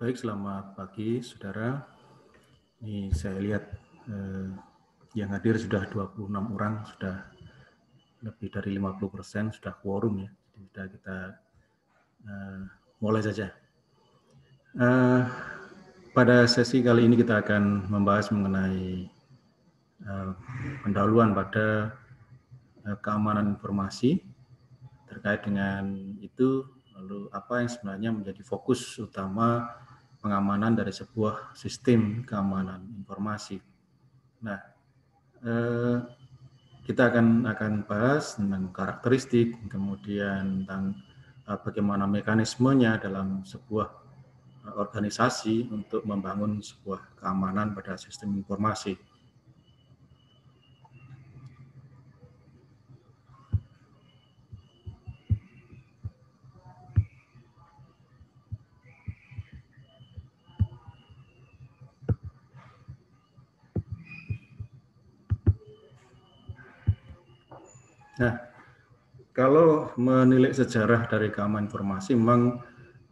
Baik, selamat pagi saudara. Ini saya lihat eh, yang hadir sudah 26 orang, sudah lebih dari 50 persen, sudah quorum ya. Jadi sudah kita eh, mulai saja. Eh, pada sesi kali ini kita akan membahas mengenai eh, pendahuluan pada eh, keamanan informasi. Terkait dengan itu, lalu apa yang sebenarnya menjadi fokus utama pengamanan dari sebuah sistem keamanan informasi. Nah, eh, kita akan akan bahas tentang karakteristik, kemudian tentang eh, bagaimana mekanismenya dalam sebuah eh, organisasi untuk membangun sebuah keamanan pada sistem informasi. Nah, kalau menilik sejarah dari keamanan informasi memang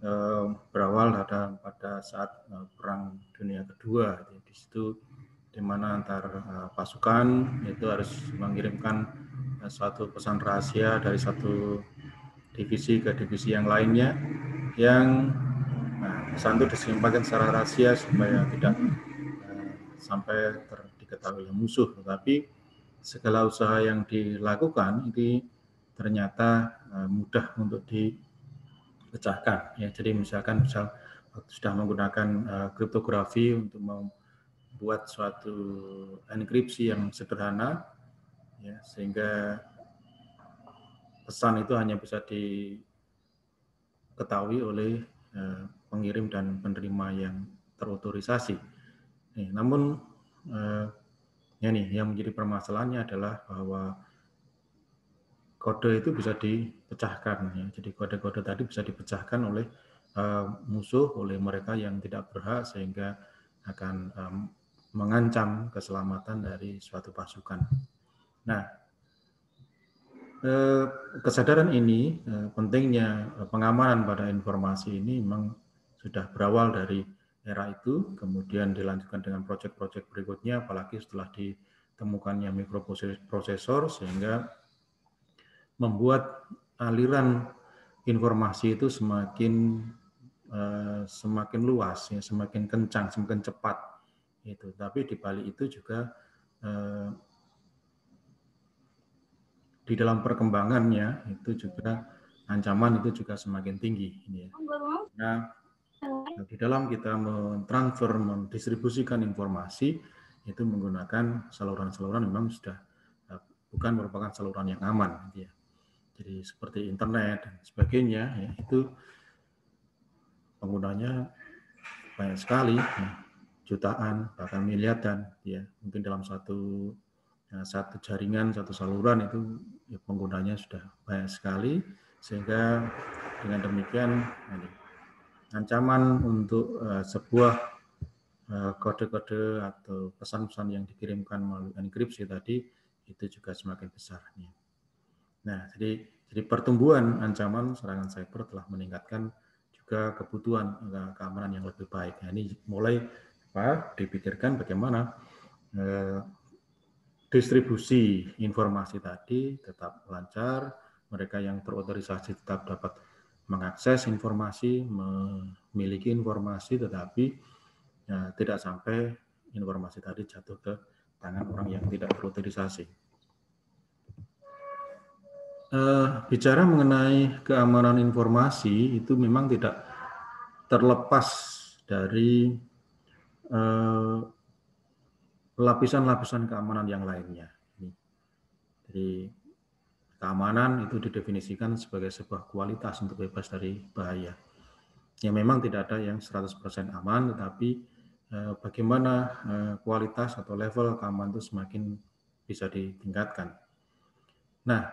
eh, berawal pada pada saat eh, perang dunia kedua. Di situ di mana antar eh, pasukan itu harus mengirimkan eh, suatu pesan rahasia dari satu divisi ke divisi yang lainnya yang nah, pesan itu disampaikan secara rahasia supaya tidak sampai ter, diketahui musuh. Tetapi segala usaha yang dilakukan ini ternyata uh, mudah untuk dipecahkan ya jadi misalkan misal sudah menggunakan uh, kriptografi untuk membuat suatu enkripsi yang sederhana ya sehingga pesan itu hanya bisa diketahui oleh uh, pengirim dan penerima yang terotorisasi. Namun Ya nih, yang menjadi permasalahannya adalah bahwa kode itu bisa dipecahkan ya. Jadi kode-kode tadi bisa dipecahkan oleh uh, musuh, oleh mereka yang tidak berhak sehingga akan um, mengancam keselamatan dari suatu pasukan. Nah, eh, kesadaran ini pentingnya pengamanan pada informasi ini memang sudah berawal dari era itu, kemudian dilanjutkan dengan proyek-proyek berikutnya, apalagi setelah ditemukannya mikroprosesor, sehingga membuat aliran informasi itu semakin uh, semakin luas, ya, semakin kencang, semakin cepat. Itu. Tapi di balik itu juga uh, di dalam perkembangannya itu juga ancaman itu juga semakin tinggi. Ya. Nah, di dalam kita mentransfer, mendistribusikan informasi itu menggunakan saluran-saluran memang sudah eh, bukan merupakan saluran yang aman. Gitu ya. Jadi seperti internet dan sebagainya ya, itu penggunanya banyak sekali, ya, jutaan bahkan miliaran. Ya. Mungkin dalam satu ya, satu jaringan, satu saluran itu ya, penggunanya sudah banyak sekali sehingga dengan demikian ini, ancaman untuk uh, sebuah eh, kode-kode atau pesan-pesan yang dikirimkan melalui enkripsi tadi itu juga semakin besar. Nah, jadi jadi pertumbuhan ancaman serangan cyber telah meningkatkan juga kebutuhan uh, keamanan yang lebih baik. Nah, ini mulai apa dipikirkan bagaimana uh, distribusi informasi tadi tetap lancar, mereka yang terotorisasi tetap dapat mengakses informasi, memiliki informasi, tetapi ya, tidak sampai informasi tadi jatuh ke tangan orang yang tidak terotorisasi. Uh, bicara mengenai keamanan informasi itu memang tidak terlepas dari uh, lapisan-lapisan keamanan yang lainnya. Jadi keamanan itu didefinisikan sebagai sebuah kualitas untuk bebas dari bahaya. Ya memang tidak ada yang 100% aman, tetapi eh, bagaimana eh, kualitas atau level keamanan itu semakin bisa ditingkatkan. Nah,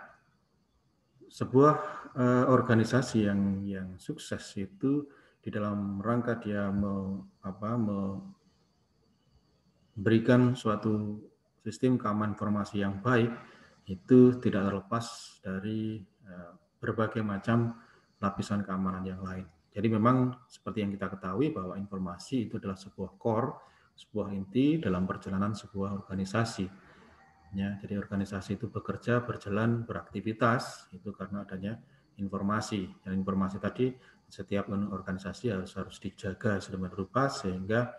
sebuah eh, organisasi yang yang sukses itu di dalam rangka dia me, apa, memberikan suatu sistem keamanan informasi yang baik, itu tidak terlepas dari uh, berbagai macam lapisan keamanan yang lain. Jadi memang seperti yang kita ketahui bahwa informasi itu adalah sebuah core, sebuah inti dalam perjalanan sebuah organisasi. Ya, jadi organisasi itu bekerja, berjalan, beraktivitas itu karena adanya informasi. Dan informasi tadi setiap organisasi harus harus dijaga sedemikian rupa sehingga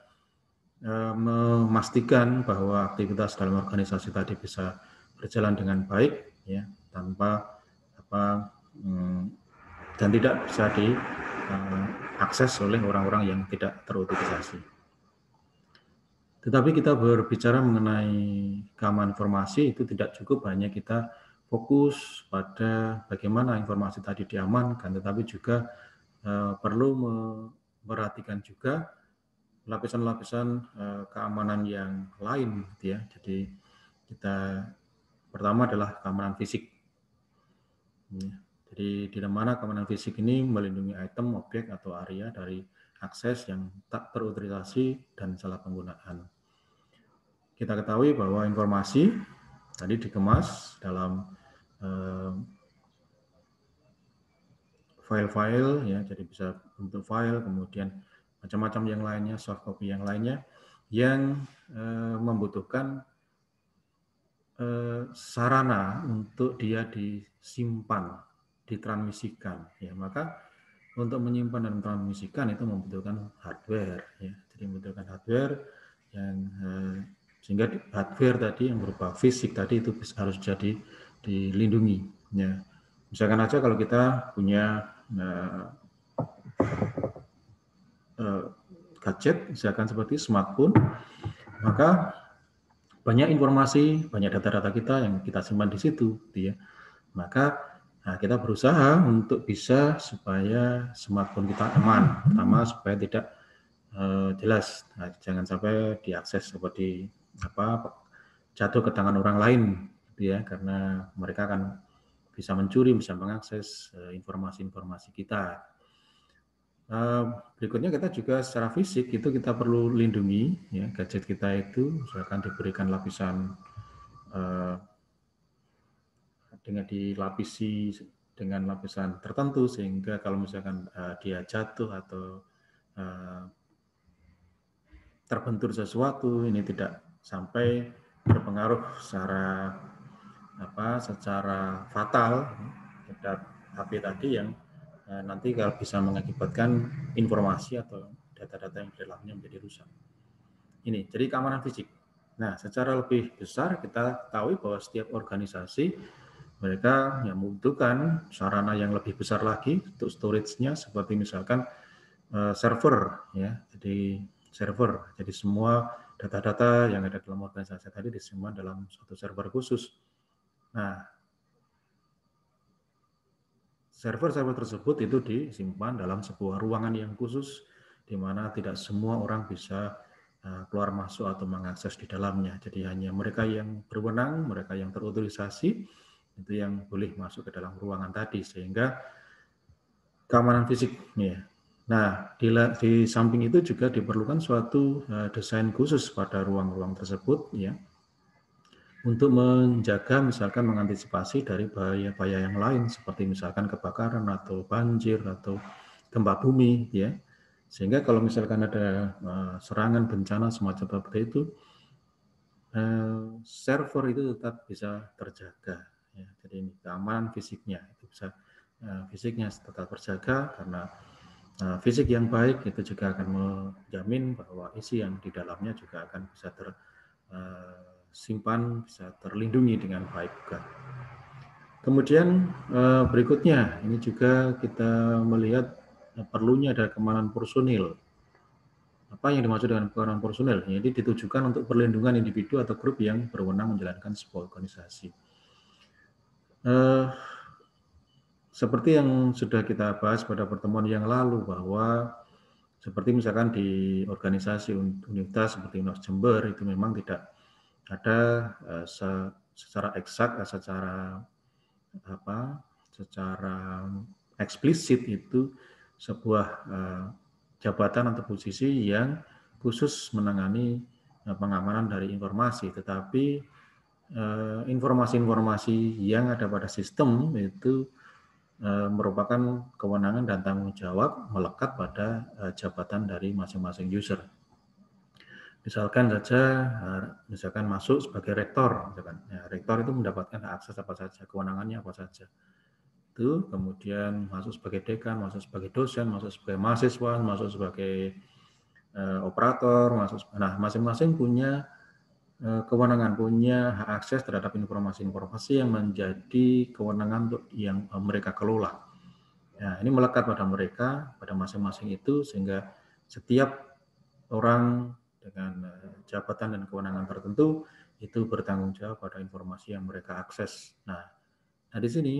eh, memastikan bahwa aktivitas dalam organisasi tadi bisa berjalan dengan baik ya tanpa apa hmm, dan tidak bisa diakses eh, oleh orang-orang yang tidak terutilisasi. Tetapi kita berbicara mengenai keamanan informasi itu tidak cukup hanya kita fokus pada bagaimana informasi tadi diamankan, tetapi juga uh, perlu memperhatikan juga lapisan-lapisan uh, keamanan yang lain, gitu ya. Jadi kita pertama adalah keamanan fisik. Ya. Jadi di mana keamanan fisik ini melindungi item, objek, atau area dari akses yang tak terutilisasi dan salah penggunaan. Kita ketahui bahwa informasi tadi dikemas dalam eh, file-file ya, jadi bisa bentuk file, kemudian macam-macam yang lainnya, soft copy yang lainnya, yang eh, membutuhkan eh, sarana untuk dia disimpan ditransmisikan ya. Maka untuk menyimpan dan transmisikan itu membutuhkan hardware ya. Jadi membutuhkan hardware yang eh, sehingga hardware tadi yang berupa fisik tadi itu harus jadi dilindungi ya. Misalkan aja kalau kita punya eh, gadget misalkan seperti smartphone maka banyak informasi banyak data-data kita yang kita simpan di situ gitu ya maka Nah, kita berusaha untuk bisa supaya smartphone kita aman. Pertama supaya tidak uh, jelas, nah, jangan sampai diakses seperti apa jatuh ke tangan orang lain, gitu ya, karena mereka akan bisa mencuri, bisa mengakses uh, informasi-informasi kita. Uh, berikutnya kita juga secara fisik itu kita perlu lindungi ya gadget kita itu. Misalkan diberikan lapisan uh, dengan dilapisi dengan lapisan tertentu sehingga kalau misalkan uh, dia jatuh atau uh, terbentur sesuatu ini tidak sampai berpengaruh secara apa secara fatal. Terhadap HP tadi yang uh, nanti kalau bisa mengakibatkan informasi atau data-data yang di dalamnya menjadi rusak. Ini jadi keamanan fisik. Nah, secara lebih besar kita tahu bahwa setiap organisasi mereka yang membutuhkan sarana yang lebih besar lagi untuk storage-nya seperti misalkan uh, server ya jadi server jadi semua data-data yang ada dalam organisasi tadi disimpan dalam suatu server khusus nah server-server tersebut itu disimpan dalam sebuah ruangan yang khusus di mana tidak semua orang bisa eh, keluar masuk atau mengakses di dalamnya jadi hanya mereka yang berwenang mereka yang terotorisasi itu yang boleh masuk ke dalam ruangan tadi sehingga keamanan fisik ya. Nah, di, di samping itu juga diperlukan suatu uh, desain khusus pada ruang-ruang tersebut ya untuk menjaga misalkan mengantisipasi dari bahaya-bahaya yang lain seperti misalkan kebakaran atau banjir atau gempa bumi ya. Sehingga kalau misalkan ada uh, serangan bencana semacam seperti itu uh, server itu tetap bisa terjaga Ya, jadi ini keamanan fisiknya itu bisa uh, fisiknya tetap terjaga karena fisik yang baik itu juga akan menjamin bahwa isi yang di dalamnya juga akan bisa uh, bisa terlindungi dengan baik juga. Kemudian uh, berikutnya ini juga kita melihat uh, perlunya ada keamanan personil. Apa yang dimaksud dengan keamanan personil? Jadi ditujukan untuk perlindungan individu atau grup yang berwenang menjalankan sebuah organisasi Eh, seperti yang sudah kita bahas pada pertemuan yang lalu bahwa seperti misalkan di organisasi universitas seperti Unas Jember itu memang tidak ada uh, secara eksak, eh, secara apa, secara eksplisit itu sebuah uh, jabatan atau posisi yang khusus menangani pengamanan dari informasi, tetapi Eh, informasi-informasi yang ada pada sistem itu eh, merupakan kewenangan dan tanggung jawab melekat pada eh, jabatan dari masing-masing user. Misalkan saja, misalkan masuk sebagai rektor, misalkan. Ya, rektor itu mendapatkan akses apa saja, kewenangannya apa saja. Itu kemudian masuk sebagai dekan, masuk sebagai dosen, masuk sebagai mahasiswa, masuk sebagai uh, operator, masuk. Nah, masing-masing punya uh, kewenangan, punya hak akses terhadap informasi-informasi yang menjadi kewenangan untuk yang mereka kelola. Ya, ini melekat pada mereka, pada masing-masing itu, sehingga setiap orang dengan eh, jabatan dan kewenangan tertentu itu bertanggung jawab pada informasi yang mereka akses. Nah, nah di sini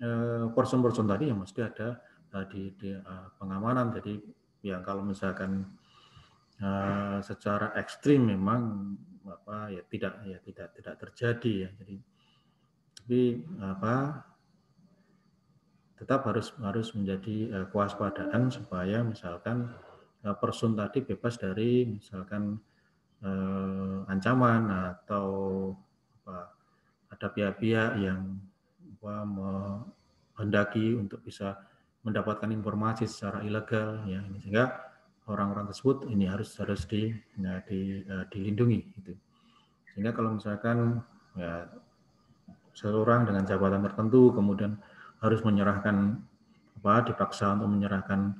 eh, person-person tadi yang mesti ada eh, di, di pengamanan. Jadi yang kalau misalkan secara ekstrim memang apa ya tidak ya tidak tidak terjadi ya. Jadi tapi apa tetap harus harus menjadi kewaspadaan supaya misalkan person tadi bebas dari misalkan eh, ancaman atau apa, ada pihak-pihak yang apa, menghendaki untuk bisa mendapatkan informasi secara ilegal ya sehingga orang-orang tersebut ini harus harus di, ya, di uh, dilindungi gitu. Sehingga kalau misalkan ya seseorang dengan jabatan tertentu kemudian harus menyerahkan apa dipaksa untuk menyerahkan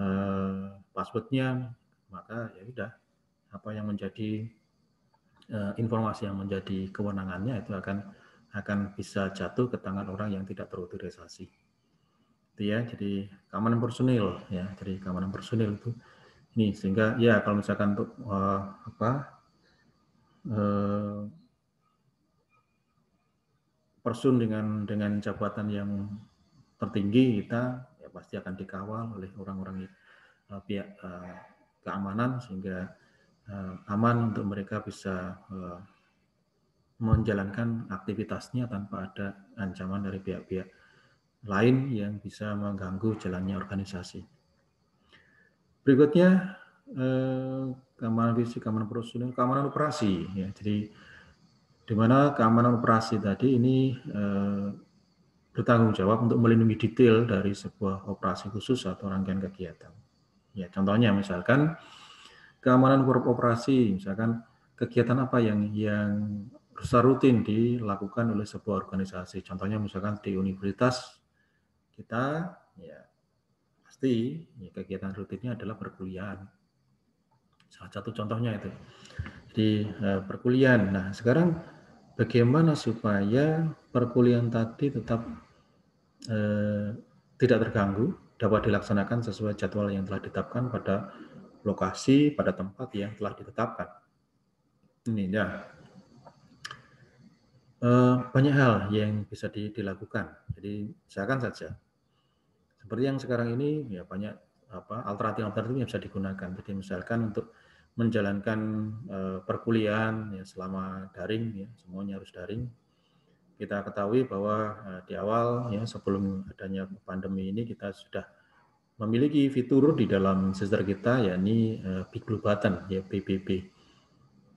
eh, passwordnya, maka ya sudah apa yang menjadi uh, informasi yang menjadi kewenangannya itu akan akan bisa jatuh ke tangan orang yang tidak terotorisasi. Itu ya, jadi keamanan personil ya, jadi keamanan personil itu ini sehingga ya kalau misalkan untuk uh, apa uh, person dengan dengan jabatan yang tertinggi kita ya pasti akan dikawal oleh orang-orang uh, pihak uh, keamanan sehingga uh, aman untuk mereka bisa uh, menjalankan aktivitasnya tanpa ada ancaman dari pihak-pihak lain yang bisa mengganggu jalannya organisasi. Berikutnya keamanan fisik, keamanan personil, keamanan operasi. Ya, jadi di mana keamanan operasi tadi ini bertanggung jawab untuk melindungi detail dari sebuah operasi khusus atau rangkaian kegiatan. Ya, contohnya misalkan keamanan operasi, misalkan kegiatan apa yang yang secara rutin dilakukan oleh sebuah organisasi. Contohnya misalkan di universitas kita ya pasti ya, kegiatan rutinnya adalah perkuliahan. Salah satu contohnya itu di eh, perkuliahan. Nah, sekarang bagaimana supaya perkuliahan tadi tetap eh, tidak terganggu dapat dilaksanakan sesuai jadwal yang telah ditetapkan pada lokasi, pada tempat yang telah ditetapkan. Ini ya. Banyak hal yang bisa dilakukan. Jadi silakan saja. Seperti yang sekarang ini ya banyak apa alternatif-alternatif yang bisa digunakan. Jadi misalkan untuk menjalankan uh, perkuliahan ya selama daring ya semuanya harus daring kita ketahui bahwa uh, di awal ya sebelum adanya pandemi ini kita sudah memiliki fitur di dalam sister kita yakni uh, Big Blue Button ya BBB.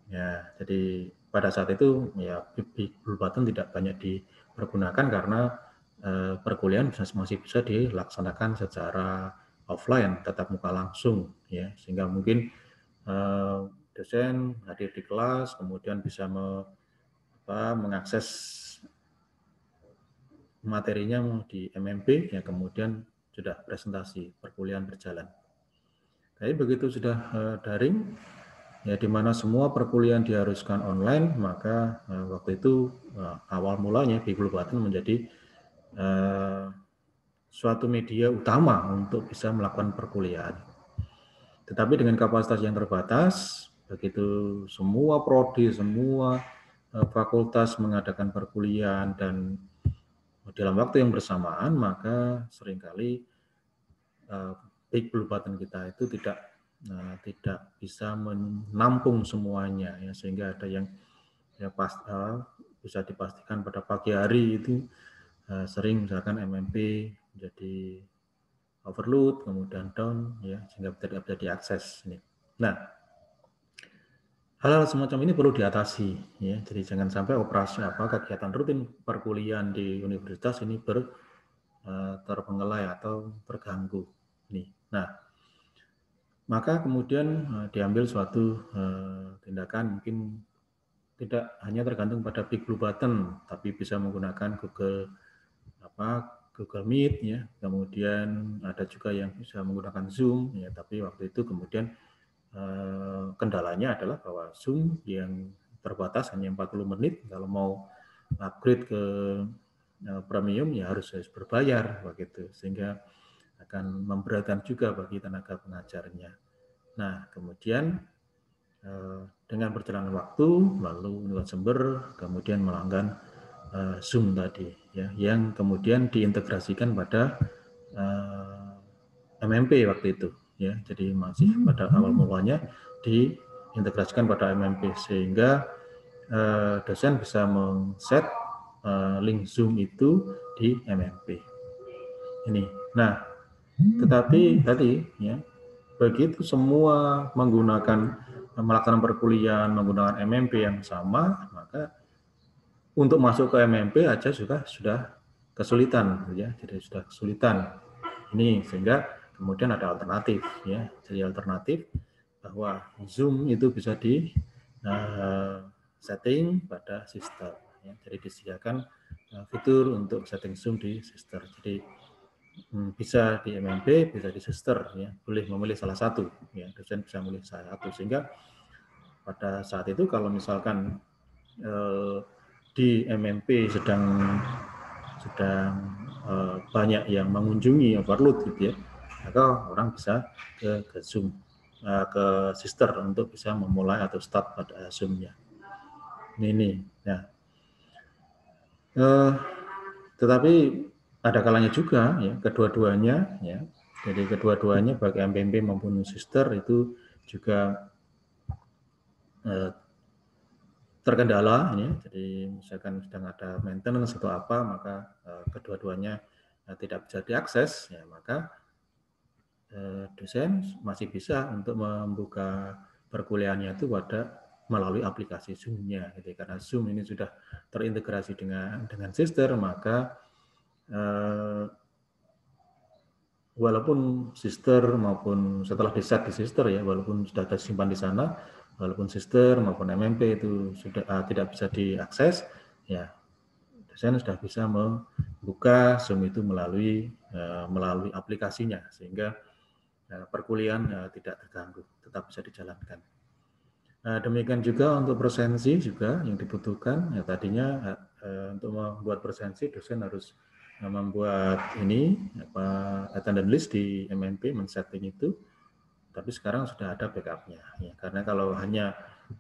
Ya, jadi pada saat itu ya Big Blue Button tidak banyak dipergunakan karena uh, perkuliahan bisa, masih bisa dilaksanakan secara offline tetap muka langsung ya sehingga mungkin uh, dosen hadir di kelas kemudian bisa me, apa, mengakses materinya di MMP ya kemudian sudah presentasi perkuliahan berjalan. Tapi begitu sudah uh, daring ya di mana semua perkuliahan diharuskan online maka uh, waktu itu uh, awal mulanya Bigul Button menjadi uh, suatu media utama untuk bisa melakukan perkuliahan. Tetapi dengan kapasitas yang terbatas, begitu semua prodi, semua fakultas mengadakan perkuliahan dan dalam waktu yang bersamaan maka sering kali uh, blue button kita itu tidak uh, tidak bisa menampung semuanya ya sehingga ada yang ya pas uh, bisa dipastikan pada pagi hari itu uh, sering misalkan MMP jadi overload kemudian down ya sehingga tidak bisa diakses ini. Nah hal-hal semacam ini perlu diatasi ya jadi jangan sampai operasi apa kegiatan rutin perkuliahan di universitas ini ber terbengkelai atau terganggu. Nih. Nah, maka kemudian diambil suatu tindakan mungkin tidak hanya tergantung pada big blue button, tapi bisa menggunakan Google apa Google Meet ya. Kemudian ada juga yang bisa menggunakan Zoom ya, tapi waktu itu kemudian kendalanya adalah bahwa Zoom yang terbatas hanya 40 menit kalau mau upgrade ke eh, premium ya harus, harus berbayar begitu sehingga akan memberatkan juga bagi tenaga pengajarnya. Nah, kemudian eh, dengan berjalan waktu lalu sumber kemudian melanggan eh, Zoom tadi ya yang kemudian diintegrasikan pada MMP waktu itu ya. Jadi masih pada awal mulanya diintegrasikan pada MMP sehingga uh, dosen bisa mengset uh, link Zoom itu di MMP. Ini. Nah, tetapi tadi ya begitu semua menggunakan melaksanakan perkuliahan menggunakan MMP yang sama, maka untuk masuk ke MMP aja juga sudah kesulitan ya, jadi sudah kesulitan. Ini sehingga kemudian ada alternatif ya. Jadi alternatif bahwa Zoom itu bisa di uh, setting pada sister. Ya. Jadi disediakan uh, fitur untuk setting zoom di sister. Jadi hmm, bisa di MMP, bisa di sister. Ya. Boleh memilih salah satu. Ya. Dosen bisa memilih salah satu. Sehingga pada saat itu kalau misalkan uh, di MMP sedang sedang uh, banyak yang mengunjungi overload gitu ya, maka orang bisa ke, ke Zoom, uh, ke sister untuk bisa memulai atau start pada Zoom-nya. Ini ya. Uh, tetapi ada kalanya juga ya kedua-duanya ya. Jadi kedua-duanya baik MPMP maupun sister itu juga uh, terkendala ya. Jadi misalkan sedang ada maintenance atau apa maka uh, kedua-duanya uh, tidak bisa diakses ya. Maka dosen masih bisa untuk membuka perkuliahannya itu pada melalui aplikasi Zoom-nya. Gitu. Karena Zoom ini sudah terintegrasi dengan dengan sister, maka eh, walaupun sister maupun setelah diset di sister ya, walaupun sudah tersimpan di sana, walaupun sister maupun MMP itu sudah uh, tidak bisa diakses, ya dosen sudah bisa membuka Zoom itu melalui uh, melalui aplikasinya sehingga perkuliahan uh, tidak terganggu, tetap bisa dijalankan. Nah, demikian juga untuk presensi juga yang dibutuhkan. Ya, tadinya eh, untuk membuat presensi dosen harus eh, membuat ini apa attendance list di MNP men-setting itu. Tapi sekarang sudah ada backupnya. Ya, karena kalau hanya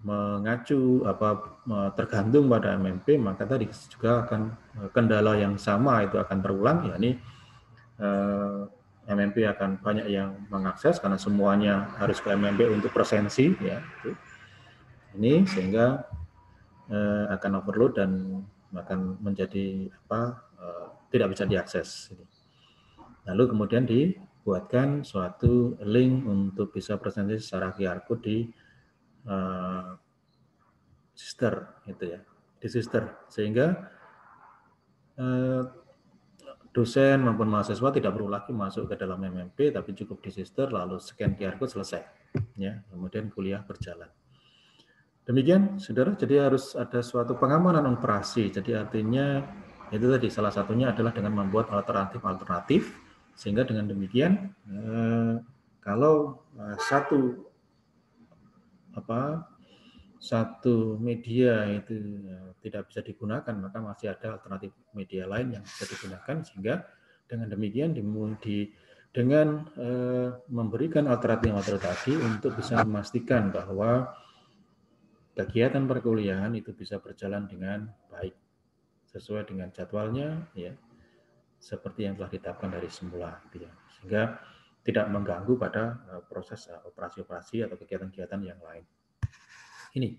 mengacu apa tergantung pada MNP maka tadi juga akan eh, kendala yang sama itu akan terulang ya eh, MMP akan banyak yang mengakses karena semuanya harus ke MMP untuk presensi ya itu ini sehingga uh, akan overload dan akan menjadi apa uh, tidak bisa diakses. Lalu kemudian dibuatkan suatu link untuk bisa presentasi secara QR code di uh, sister gitu ya di sister sehingga uh, dosen maupun mahasiswa tidak perlu lagi masuk ke dalam MMP tapi cukup di sister lalu scan QR code selesai ya kemudian kuliah berjalan Demikian, saudara. Jadi harus ada suatu pengamanan operasi. Jadi artinya itu tadi salah satunya adalah dengan membuat alternatif-alternatif sehingga dengan demikian eh, kalau eh, satu apa satu media itu eh, tidak bisa digunakan maka masih ada alternatif media lain yang bisa digunakan sehingga dengan demikian di, di dengan eh, memberikan alternatif-alternatif tadi untuk bisa memastikan bahwa kegiatan perkuliahan itu bisa berjalan dengan baik sesuai dengan jadwalnya ya seperti yang telah ditetapkan dari semula gitu ya. sehingga tidak mengganggu pada eh, proses eh, operasi-operasi atau kegiatan-kegiatan yang lain. Ini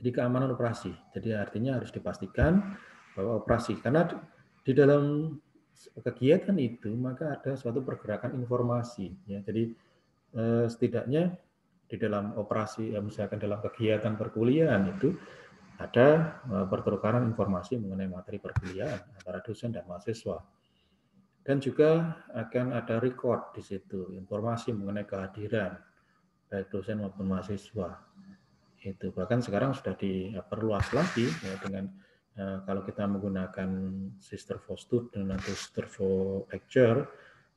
jadi keamanan operasi. Jadi artinya harus dipastikan bahwa operasi karena di dalam kegiatan itu maka ada suatu pergerakan informasi ya. Jadi eh, setidaknya di dalam operasi, ya misalkan dalam kegiatan perkuliahan itu ada e, pertukaran informasi mengenai materi perkuliahan antara dosen dan mahasiswa. Dan juga akan ada record di situ, informasi mengenai kehadiran baik dosen maupun mahasiswa. Itu. Bahkan sekarang sudah diperluas lagi ya, dengan uh, kalau kita menggunakan Sister for Student atau Sister for Lecture,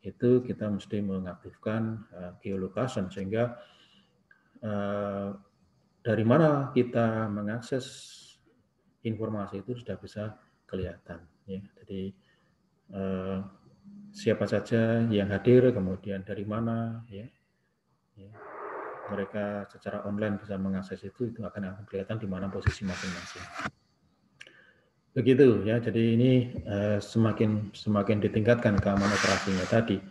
itu kita mesti mengaktifkan uh, geolocation sehingga uh, dari mana kita mengakses informasi itu sudah bisa kelihatan ya. Jadi uh, siapa saja yang hadir kemudian dari mana ya, ya mereka secara online bisa mengakses itu itu akan kelihatan di mana posisi masing-masing begitu ya jadi ini uh, semakin semakin ditingkatkan keamanan operasinya tadi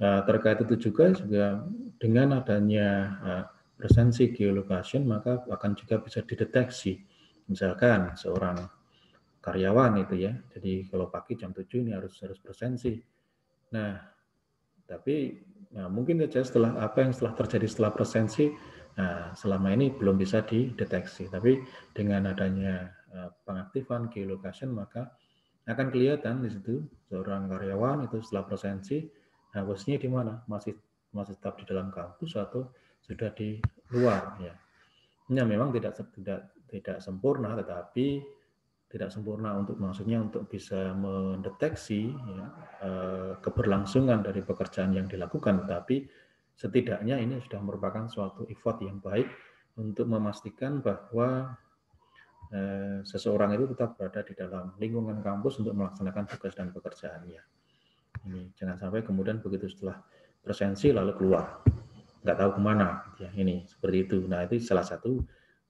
uh, terkait itu juga juga dengan adanya uh, presensi geolocation maka akan juga bisa dideteksi. Misalkan seorang karyawan itu ya, jadi kalau pagi jam 7 ini harus harus presensi. Nah, tapi nah mungkin saja setelah apa yang setelah terjadi setelah presensi, nah, selama ini belum bisa dideteksi. Tapi dengan adanya uh, pengaktifan geolocation maka akan kelihatan di situ seorang karyawan itu setelah presensi, nah posisinya di mana? Masih masih tetap di dalam kampus atau sudah di luar ya. Ini memang tidak tidak tidak sempurna tetapi tidak sempurna untuk maksudnya untuk bisa mendeteksi ya, eh, keberlangsungan dari pekerjaan yang dilakukan. Tapi setidaknya ini sudah merupakan suatu effort yang baik untuk memastikan bahwa eh, seseorang itu tetap berada di dalam lingkungan kampus untuk melaksanakan tugas dan pekerjaannya. Ini jangan sampai kemudian begitu setelah presensi lalu keluar. Nggak tahu ke mana ya ini seperti itu. Nah itu salah satu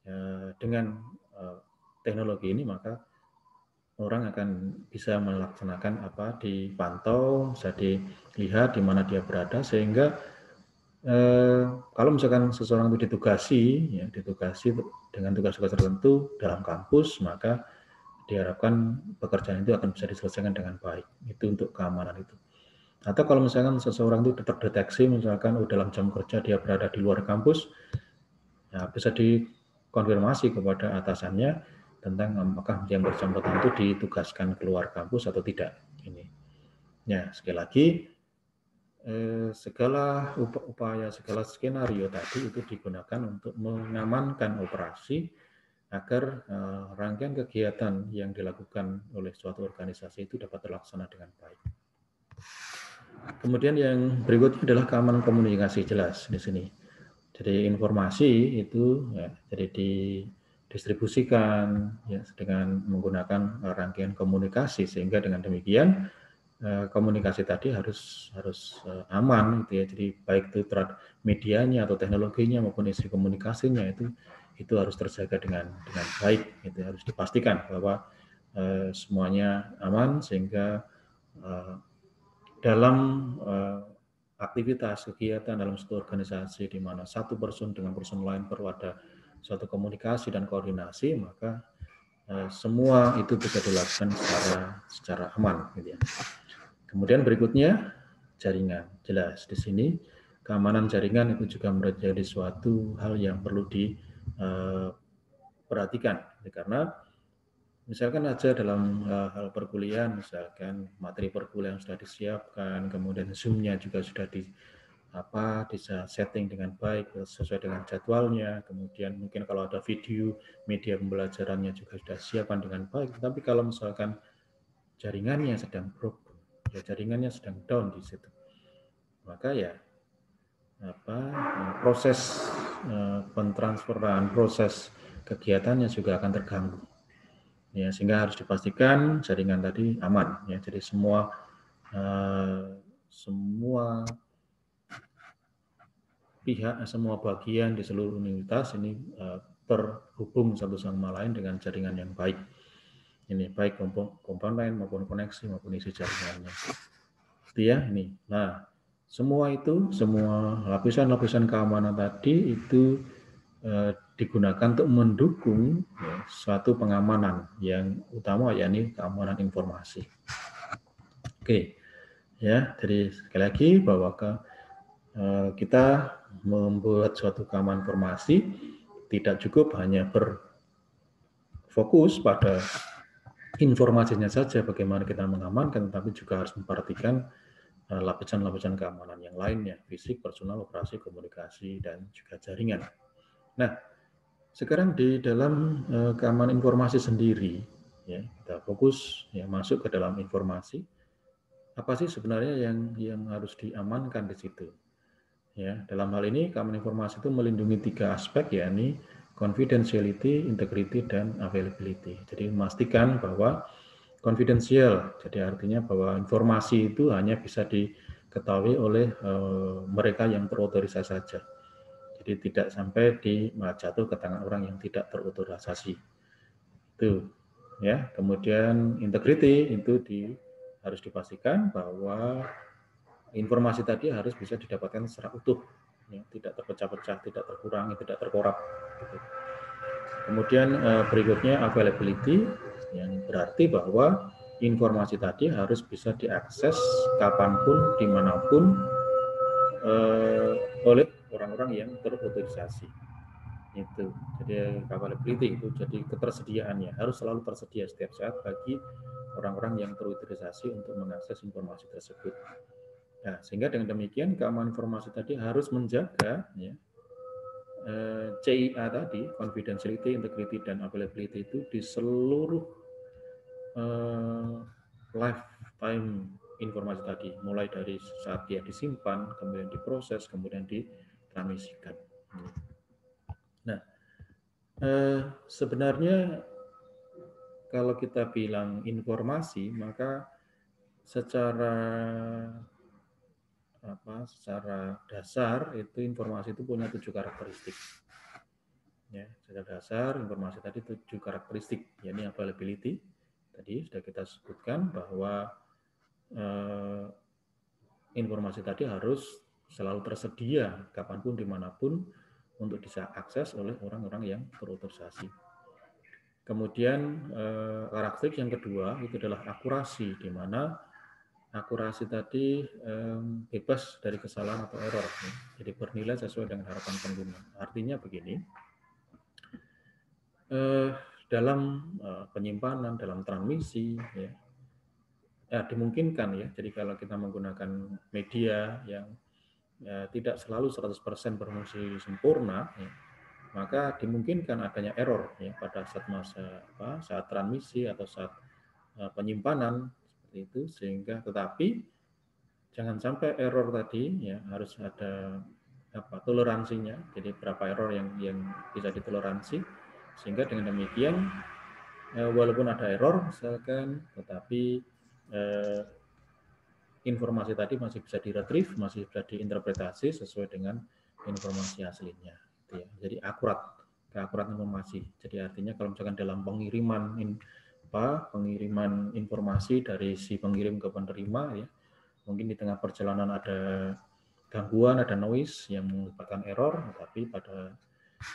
ya, dengan uh, teknologi ini maka orang akan bisa melaksanakan apa dipantau bisa dilihat di mana dia berada sehingga eh, kalau misalkan seseorang itu ditugasi ya ditugasi dengan tugas-tugas tertentu dalam kampus maka diharapkan pekerjaan itu akan bisa diselesaikan dengan baik. Itu untuk keamanan itu. Atau kalau misalkan seseorang itu terdeteksi misalkan oh, dalam jam kerja dia berada di luar kampus, ya bisa dikonfirmasi kepada atasannya tentang apakah yang bersangkutan itu ditugaskan keluar kampus atau tidak. Ini. Ya, sekali lagi eh, segala upaya, segala skenario tadi itu digunakan untuk mengamankan operasi agar eh, rangkaian kegiatan yang dilakukan oleh suatu organisasi itu dapat terlaksana dengan baik. Kemudian yang berikutnya adalah keamanan komunikasi jelas di sini. Jadi informasi itu ya, jadi didistribusikan ya, dengan menggunakan rangkaian komunikasi sehingga dengan demikian eh, komunikasi tadi harus harus eh, aman gitu ya. Jadi baik itu terhadap medianya atau teknologinya maupun isi komunikasinya itu itu harus terjaga dengan dengan baik itu harus dipastikan bahwa eh, semuanya aman sehingga eh, dalam uh, aktivitas kegiatan dalam suatu organisasi di mana satu person dengan person lain perlu ada suatu komunikasi dan koordinasi maka uh, semua itu bisa dilakukan secara secara aman gitu ya. Kemudian berikutnya jaringan jelas di sini keamanan jaringan itu juga menjadi suatu hal yang perlu diperhatikan eh, karena misalkan aja dalam uh, hal perkuliahan, misalkan materi perkuliahan sudah disiapkan, kemudian zoomnya juga sudah di apa bisa setting dengan baik sesuai dengan jadwalnya, kemudian mungkin kalau ada video media pembelajarannya juga sudah siapkan dengan baik. Tapi kalau misalkan jaringannya sedang broken, ya jaringannya sedang down di situ, maka ya apa proses uh, pentransferan, proses kegiatannya juga akan terganggu. Ya sehingga harus dipastikan jaringan tadi aman. Ya jadi semua uh, semua pihak semua bagian di seluruh universitas ini uh, terhubung satu sama lain dengan jaringan yang baik. Ini baik komponen maupun koneksi maupun isi jaringannya. Itu ya ini. Nah semua itu semua lapisan-lapisan keamanan tadi itu uh, digunakan untuk mendukung ya, suatu pengamanan yang utama yakni keamanan informasi. Oke, ya jadi sekali lagi bahwa ke, eh, kita membuat suatu keamanan informasi tidak cukup hanya berfokus pada informasinya saja bagaimana kita mengamankan, tapi juga harus memperhatikan eh, lapisan-lapisan keamanan yang lainnya, fisik, personal, operasi, komunikasi, dan juga jaringan. Nah, sekarang di dalam uh, keamanan informasi sendiri, ya kita fokus ya masuk ke dalam informasi. Apa sih sebenarnya yang yang harus diamankan di situ? Ya, dalam hal ini keamanan informasi itu melindungi tiga aspek yakni confidentiality, integrity, dan availability. Jadi memastikan bahwa confidential, jadi artinya bahwa informasi itu hanya bisa diketahui oleh uh, mereka yang terotorisasi saja. Jadi tidak sampai di jatuh ke tangan orang yang tidak terotorisasi. Itu ya. Kemudian integrity itu di harus dipastikan bahwa informasi tadi harus bisa didapatkan secara utuh ya, tidak terpecah-pecah, tidak terkurangi, tidak terkorap. Gitu. Kemudian eh, berikutnya availability, yang berarti bahwa informasi tadi harus bisa diakses kapan pun, di mana pun eh, oleh orang-orang yang terotorisasi. Itu, jadi availability itu jadi ketersediaannya harus selalu tersedia setiap saat bagi orang-orang yang terotorisasi untuk mengakses informasi tersebut. Nah, sehingga dengan demikian keamanan informasi tadi harus menjaga ya, eh, CIA tadi, confidentiality, integrity, dan availability itu di seluruh eh, lifetime informasi tadi, mulai dari saat dia disimpan, kemudian diproses, kemudian ditransmisikan. Nah, eh, sebenarnya kalau kita bilang informasi, maka secara apa secara dasar itu informasi itu punya tujuh karakteristik. Ya, secara dasar informasi tadi tujuh karakteristik, yakni availability. Tadi sudah kita sebutkan bahwa eh, informasi tadi harus selalu tersedia kapan pun di mana pun untuk bisa akses oleh orang-orang yang terotorisasi. Kemudian eh, karakteristik yang kedua itu adalah akurasi, di mana akurasi tadi um, bebas dari kesalahan atau error. Jadi bernilai sesuai dengan harapan pengguna. Artinya begini, uh, dalam uh, penyimpanan, dalam transmisi, ya, ya dimungkinkan ya. Jadi kalau kita menggunakan media yang ya, tidak selalu 100% berfungsi sempurna, ya, maka dimungkinkan adanya error ya pada saat masa apa, saat transmisi atau saat uh, penyimpanan itu sehingga tetapi jangan sampai error tadi ya harus ada apa toleransinya. Jadi berapa error yang yang bisa ditoleransi. Sehingga dengan demikian eh, walaupun ada error misalkan tetapi eh, informasi tadi masih bisa diretrieve masih bisa diinterpretasi sesuai dengan informasi aslinya gitu ya. jadi akurat keakuratan informasi jadi artinya kalau misalkan dalam pengiriman apa pengiriman informasi dari si pengirim ke penerima ya mungkin di tengah perjalanan ada gangguan ada noise yang menyebabkan error tapi pada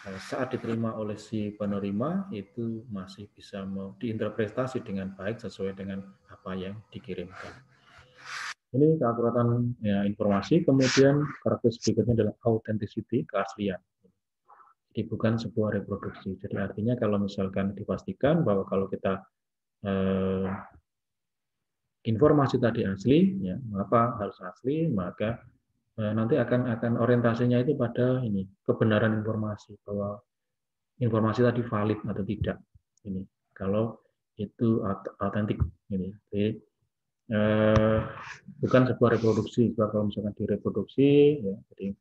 eh, saat diterima oleh si penerima itu masih bisa diinterpretasi dengan baik sesuai dengan apa yang dikirimkan. Ini keakuratan ya, informasi, kemudian karakteristik berikutnya adalah authenticity, keaslian. Jadi bukan sebuah reproduksi. Jadi artinya kalau misalkan dipastikan bahwa kalau kita eh, informasi tadi asli, ya, mengapa harus asli? Maka eh, nanti akan akan orientasinya itu pada ini kebenaran informasi bahwa informasi tadi valid atau tidak. Ini kalau itu autentik ini. Jadi, eh, bukan sebuah reproduksi. Sebab kalau misalkan direproduksi, ya, jadi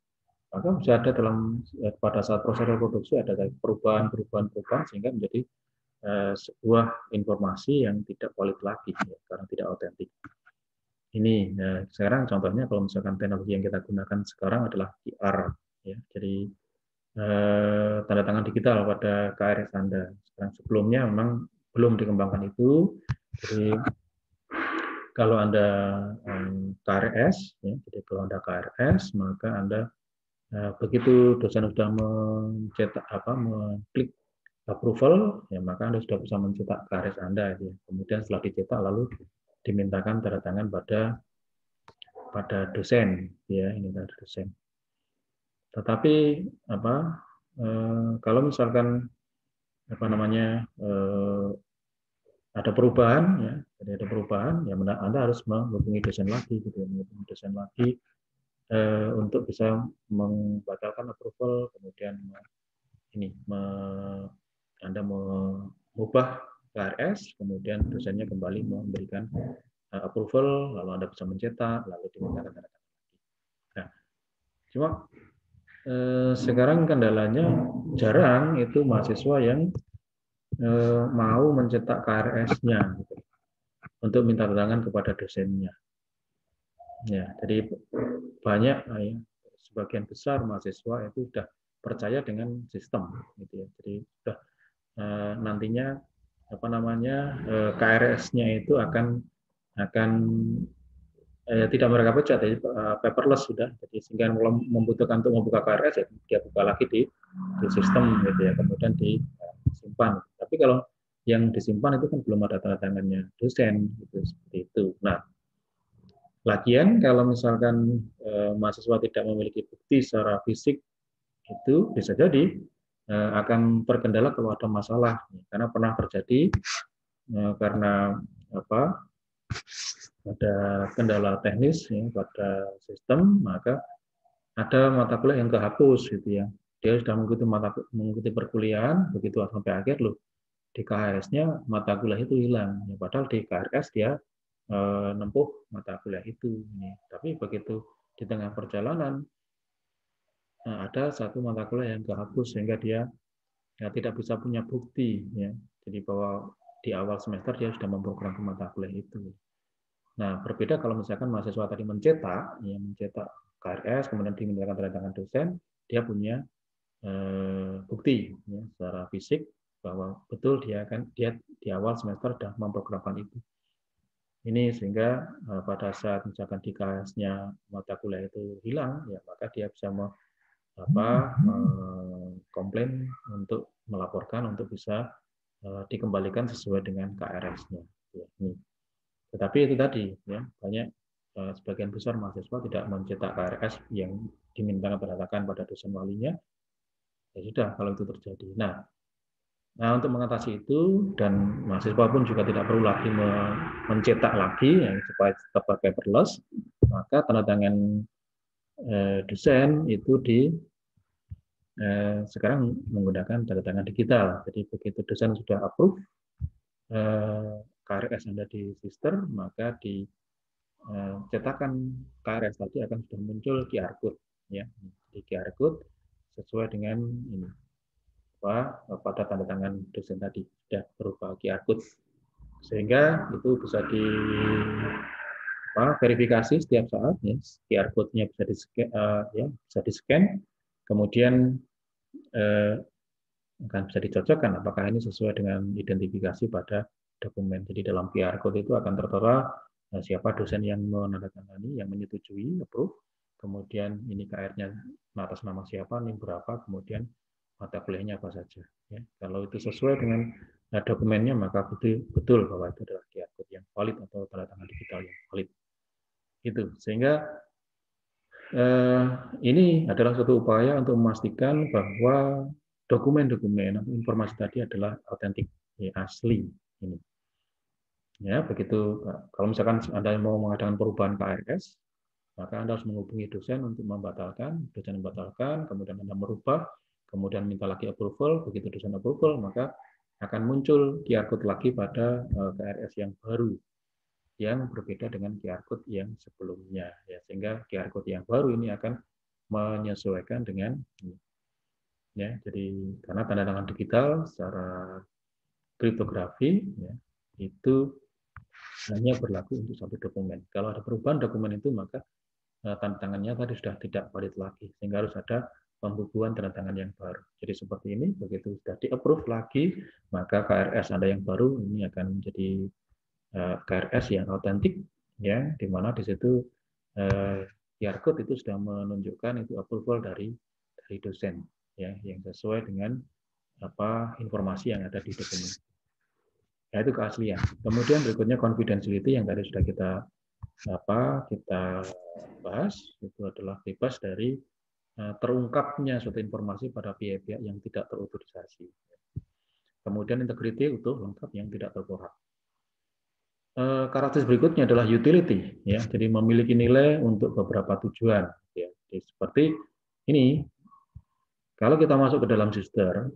maka bisa ada dalam eh, pada saat proses reproduksi ada perubahan perubahan perubahan sehingga menjadi Eh, sebuah informasi yang tidak valid lagi ya, karena tidak otentik. Ini ya, sekarang contohnya kalau misalkan teknologi yang kita gunakan sekarang adalah QR ya. Jadi eh, tanda tangan digital pada KRS Anda. Sekarang sebelumnya memang belum dikembangkan itu. Jadi kalau Anda um, KRS ya, jadi kalau Anda KRS maka Anda eh, begitu dosen sudah mencetak apa mengklik approval, ya maka Anda sudah bisa mencetak garis Anda. Ya. Kemudian setelah dicetak lalu dimintakan tanda tangan pada pada dosen, ya ini pada dosen. Tetapi apa eh, kalau misalkan apa namanya eh, ada perubahan ya jadi ada perubahan ya anda harus menghubungi dosen lagi gitu ya menghubungi dosen lagi eh, untuk bisa membatalkan approval kemudian ini anda mengubah KRS kemudian dosennya kembali memberikan uh, approval lalu anda bisa mencetak lalu diminta tanda nah cuma eh, sekarang kendalanya jarang itu mahasiswa yang Eh, mau mencetak KRS-nya gitu, untuk minta tangan kepada dosennya. Ya, jadi banyak eh, sebagian besar mahasiswa itu sudah percaya dengan sistem gitu ya. Jadi sudah eh, nantinya apa namanya eh, KRS-nya itu akan akan eh, tidak mereka baca jadi eh, paperless sudah jadi sehingga membutuhkan untuk membuka KRS ya dia buka lagi di, di sistem gitu ya kemudian disimpan tapi kalau yang disimpan itu kan belum ada tanda tangannya dosen gitu seperti itu. Nah, lagian kalau misalkan e, mahasiswa tidak memiliki bukti secara fisik itu bisa jadi akan terkendala kalau ada masalah karena pernah terjadi e, karena apa ada kendala teknis ya, pada sistem maka ada mata kuliah yang kehapus gitu ya dia sudah mengikuti mata mengikuti perkuliahan begitu sampai akhir loh di KHS-nya mata kuliah itu hilang. Ya, padahal di KRS dia e, nempuh mata kuliah itu. Ini. Tapi begitu di tengah perjalanan nah, ada satu mata kuliah yang kehapus sehingga dia ya, tidak bisa punya bukti. Ya. Jadi bahwa di awal semester dia sudah memprogram mata kuliah itu. Nah, berbeda kalau misalkan mahasiswa tadi mencetak, ya mencetak KRS, kemudian dimintakan tanda tangan dosen, dia punya eh, bukti ya, secara fisik bahwa betul dia akan dia di awal semester sudah memprogramkan itu. Ini sehingga uh, pada saat misalkan di kelasnya mata kuliah itu hilang, ya maka dia bisa apa komplain untuk melaporkan untuk bisa uh, dikembalikan sesuai dengan KRS-nya. Ya. Tetapi itu tadi ya banyak uh, sebagian besar mahasiswa tidak mencetak KRS yang dimintakan berdasarkan pada dosen walinya. Ya sudah kalau itu terjadi. Nah, Nah, untuk mengatasi itu dan mahasiswa pun juga tidak perlu lagi mencetak lagi yang supaya tetap paperless, maka tanda tangan eh, dosen itu di eh, sekarang menggunakan tanda tangan digital. Jadi begitu dosen sudah approve eh, KRS Anda di sister, maka di eh, cetakan KRS tadi akan sudah muncul QR code ya. Di QR code sesuai dengan ini pada tanda tangan dosen tadi sudah berupa QR code sehingga itu bisa di apa, verifikasi setiap saat ya QR code-nya bisa di scan, uh, ya bisa di scan kemudian uh, akan bisa dicocokkan apakah ini sesuai dengan identifikasi pada dokumen jadi dalam QR code itu akan tertera uh, siapa dosen yang menandatangani yang menyetujui approve kemudian ini KR-nya atas nama siapa ini berapa kemudian mata kuliahnya apa saja. Ya. Kalau itu sesuai dengan dokumennya, maka betul, betul bahwa itu adalah QR code yang valid atau tanda tangan digital yang valid. Itu sehingga eh, ini adalah suatu upaya untuk memastikan bahwa dokumen-dokumen atau informasi tadi adalah autentik, ya, asli. Ini. Ya, begitu. Kalau misalkan Anda mau mengadakan perubahan KRS, maka Anda harus menghubungi dosen untuk membatalkan, dosen membatalkan, kemudian Anda merubah, kemudian minta lagi approval, begitu dosen approval, maka akan muncul QR code lagi pada eh, KRS yang baru yang berbeda dengan QR code yang sebelumnya. Ya sehingga QR code yang baru ini akan menyesuaikan dengan ya jadi karena tanda tangan digital secara kriptografi ya itu hanya berlaku untuk satu dokumen. Kalau ada perubahan dokumen itu maka eh, tanda tangannya tadi sudah tidak valid lagi sehingga harus ada pembukuan tanda tangan yang baru. Jadi seperti ini, begitu sudah di-approve lagi, maka KRS Anda yang baru ini akan menjadi KRS yang otentik, ya, di mana di situ uh, QR code itu sudah menunjukkan itu approval dari dari dosen, ya, yang sesuai dengan apa informasi yang ada di dokumen. Ya, itu keaslian. Kemudian berikutnya confidentiality yang tadi sudah kita apa kita bahas itu adalah bebas dari Eh, terungkapnya suatu informasi pada pihak-pihak yang tidak terotorisasi. Kemudian integriti utuh lengkap yang tidak terporak. Eh, karakteristik berikutnya adalah utility, ya. Jadi memiliki nilai untuk beberapa tujuan, ya. Jadi, seperti ini, kalau kita masuk ke dalam sister,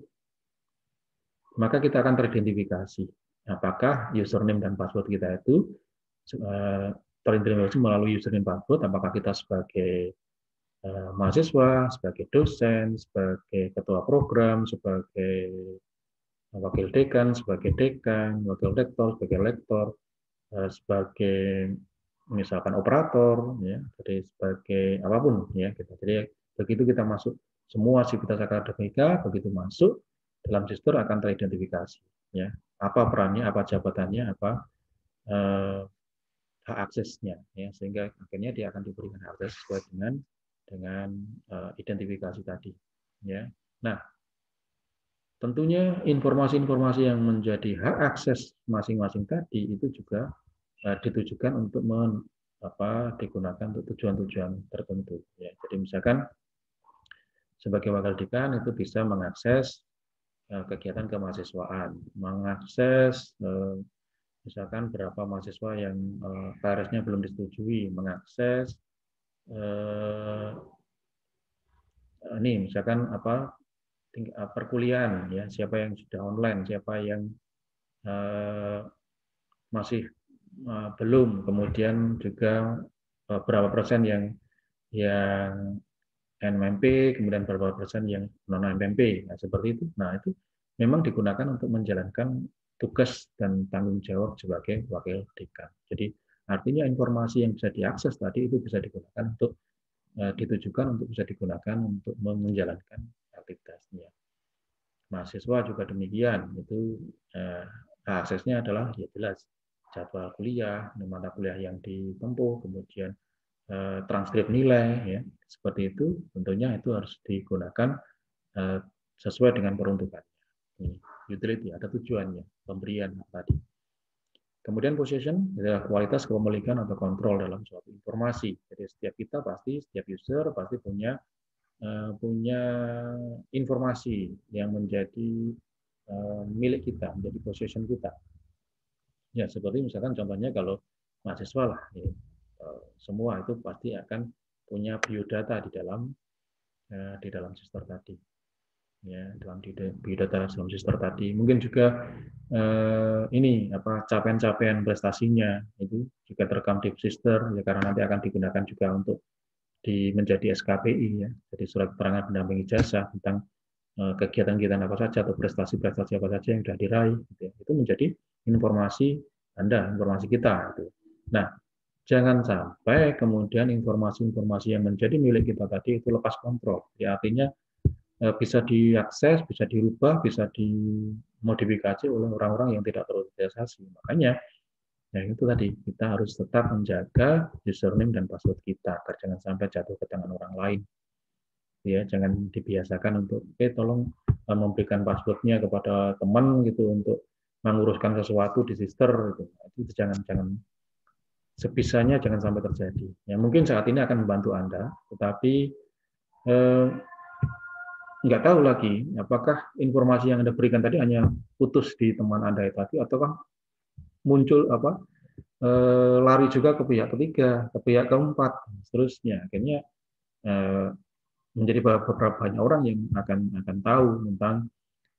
maka kita akan teridentifikasi apakah username dan password kita itu eh, teridentifikasi melalui username password, apakah kita sebagai eh, mahasiswa, sebagai dosen, sebagai ketua program, sebagai wakil dekan, sebagai dekan, wakil rektor, sebagai lektor, sebagai misalkan operator, ya, jadi sebagai apa pun, ya, kita. Jadi begitu kita masuk semua aktivitas akademika, begitu masuk dalam sister akan teridentifikasi, ya, apa perannya, apa jabatannya, apa eh, hak aksesnya, ya, sehingga akhirnya dia akan diberikan akses sesuai dengan dengan uh, identifikasi tadi, ya. Nah, Tentunya informasi-informasi yang menjadi hak akses masing-masing tadi itu juga uh, ditujukan untuk men, apa, digunakan untuk tujuan-tujuan tertentu. Ya. Jadi misalkan sebagai wakil dekan itu bisa mengakses uh, kegiatan kemahasiswaan, mengakses uh, misalkan berapa mahasiswa yang KRS-nya belum disetujui, mengakses ini misalkan apa Eh, perkuliahan ya. Siapa yang sudah online siapa yang uh, masih uh, belum. Kemudian juga uh, berapa persen yang yang NMP kemudian berapa persen yang non NMP nah, seperti itu. Nah itu memang digunakan untuk menjalankan tugas dan tanggung jawab sebagai wakil dekan. Jadi artinya informasi yang bisa diakses tadi itu bisa digunakan untuk ditujukan untuk bisa digunakan untuk menjalankan aktivitasnya. Mahasiswa juga demikian, itu eh, aksesnya adalah ya jelas jadwal kuliah, mata kuliah yang ditempuh, kemudian eh, transkrip nilai, ya seperti itu. Tentunya itu harus digunakan eh, sesuai dengan peruntukannya. Ini, utility ada tujuannya, pemberian tadi. Kemudian position adalah kualitas kepemilikan atau kontrol dalam suatu informasi. Jadi setiap kita pasti, setiap user pasti punya punya informasi yang menjadi eh, milik kita, menjadi possession kita. Ya, seperti misalkan contohnya kalau mahasiswa lah, ya, eh, semua itu pasti akan punya biodata di dalam di dalam sister tadi. Ya, dalam biodata dalam sister tadi. Mungkin juga ini apa capaian-capaian prestasinya itu juga terekam di sister ya karena nanti akan digunakan juga untuk di menjadi SKPI ya, jadi surat keterangan pendamping ijazah tentang eh, kegiatan-kegiatan apa saja atau prestasi-prestasi apa saja yang sudah diraih, gitu ya. itu menjadi informasi Anda, informasi kita. Gitu. Nah, jangan sampai kemudian informasi-informasi yang menjadi milik kita tadi itu lepas kontrol. Ya, artinya eh, bisa diakses, bisa dirubah, bisa dimodifikasi oleh orang-orang yang tidak terorganisasi. Makanya Ya itu tadi, kita harus tetap menjaga username dan password kita agar jangan sampai jatuh ke tangan orang lain. Ya, jangan dibiasakan untuk, eh tolong eh, memberikan passwordnya kepada teman gitu untuk menguruskan sesuatu di sister gitu. Itu jangan jangan sebisanya jangan sampai terjadi. Ya mungkin saat ini akan membantu Anda, tetapi eh, nggak tahu lagi apakah informasi yang Anda berikan tadi hanya putus di teman Anda tadi ataukah muncul apa e, lari juga ke pihak ketiga, ke pihak keempat, seterusnya. Akhirnya e, menjadi beberapa banyak orang yang akan akan tahu tentang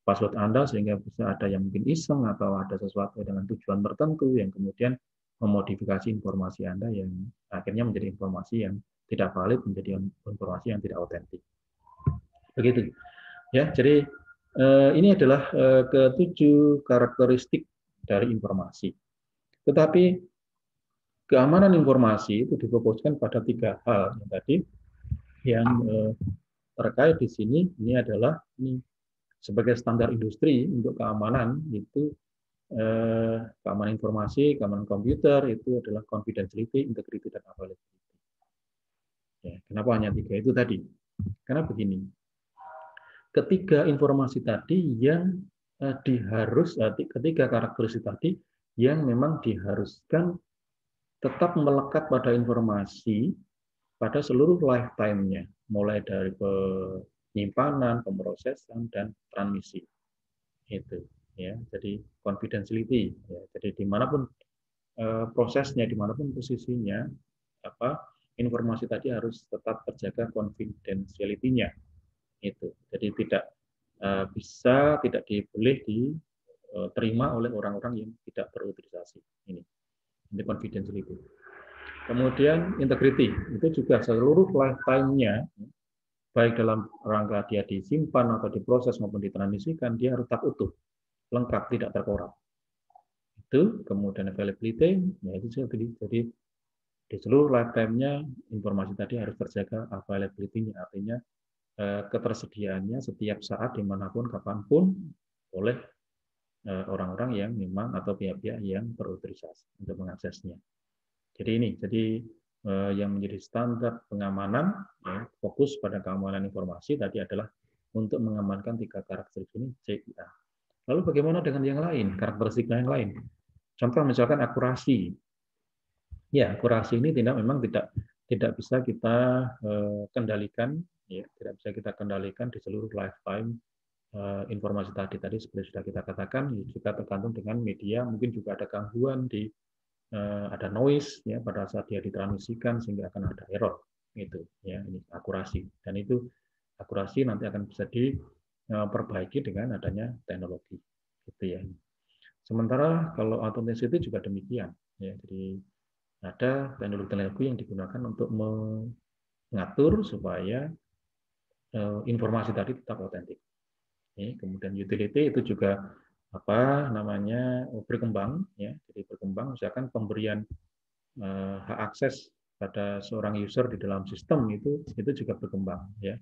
password Anda sehingga bisa ada yang mungkin iseng atau ada sesuatu dengan tujuan tertentu yang kemudian memodifikasi informasi Anda yang akhirnya menjadi informasi yang tidak valid menjadi informasi yang tidak otentik. Begitu. Ya, jadi eh, ini adalah eh, ketujuh karakteristik dari informasi. Tetapi keamanan informasi itu difokuskan pada tiga hal yang tadi yang eh, terkait di sini ini adalah ini sebagai standar industri untuk keamanan itu eh, keamanan informasi, keamanan komputer itu adalah confidentiality, integrity dan availability. Ya, kenapa hanya tiga itu tadi? Karena begini, ketiga informasi tadi yang eh, diharus eh, ketiga karakteristik tadi yang memang diharuskan tetap melekat pada informasi pada seluruh lifetime-nya, mulai dari penyimpanan, pemrosesan, dan transmisi. Itu, ya. Jadi confidentiality, ya. Jadi di mana pun prosesnya di mana pun posisinya apa informasi tadi harus tetap terjaga confidentiality-nya itu jadi tidak bisa tidak diboleh diterima oleh orang-orang yang tidak berutilisasi ini ini confidentiality kemudian integrity itu juga seluruh lifetime-nya baik dalam rangka dia disimpan atau diproses maupun ditransmisikan, dia harus tak utuh, lengkap, tidak terkorak. Itu kemudian availability, ya itu jadi, jadi di seluruh lifetime-nya informasi tadi harus terjaga availability-nya, artinya eh, ketersediaannya setiap saat di mana pun kapan pun oleh eh, orang-orang yang memang atau pihak-pihak yang berotorisasi untuk mengaksesnya. Jadi ini, jadi Eh, yang menjadi standar pengamanan, ya, fokus pada keamanan informasi tadi adalah untuk mengamankan tiga karakteristik ini CIA. Lalu bagaimana dengan yang lain, karakteristik yang lain? Contoh misalkan akurasi. Ya, akurasi ini tidak memang tidak tidak bisa kita eh, kendalikan, ya, tidak bisa kita kendalikan di seluruh lifetime eh, informasi tadi tadi seperti sudah kita katakan juga tergantung dengan media mungkin juga ada gangguan di Eh, ada noise ya pada saat dia ditransmisikan sehingga akan ada error itu ya ini akurasi. Dan itu akurasi nanti akan bisa diperbaiki dengan adanya teknologi gitu ya. Sementara kalau authenticity juga demikian ya jadi ada teknologi-teknologi yang digunakan untuk mengatur supaya eh, informasi tadi tetap otentik. Kemudian utility itu juga apa namanya berkembang ya. Jadi berkembang misalkan pemberian uh, hak akses pada seorang user di dalam sistem itu itu juga berkembang ya.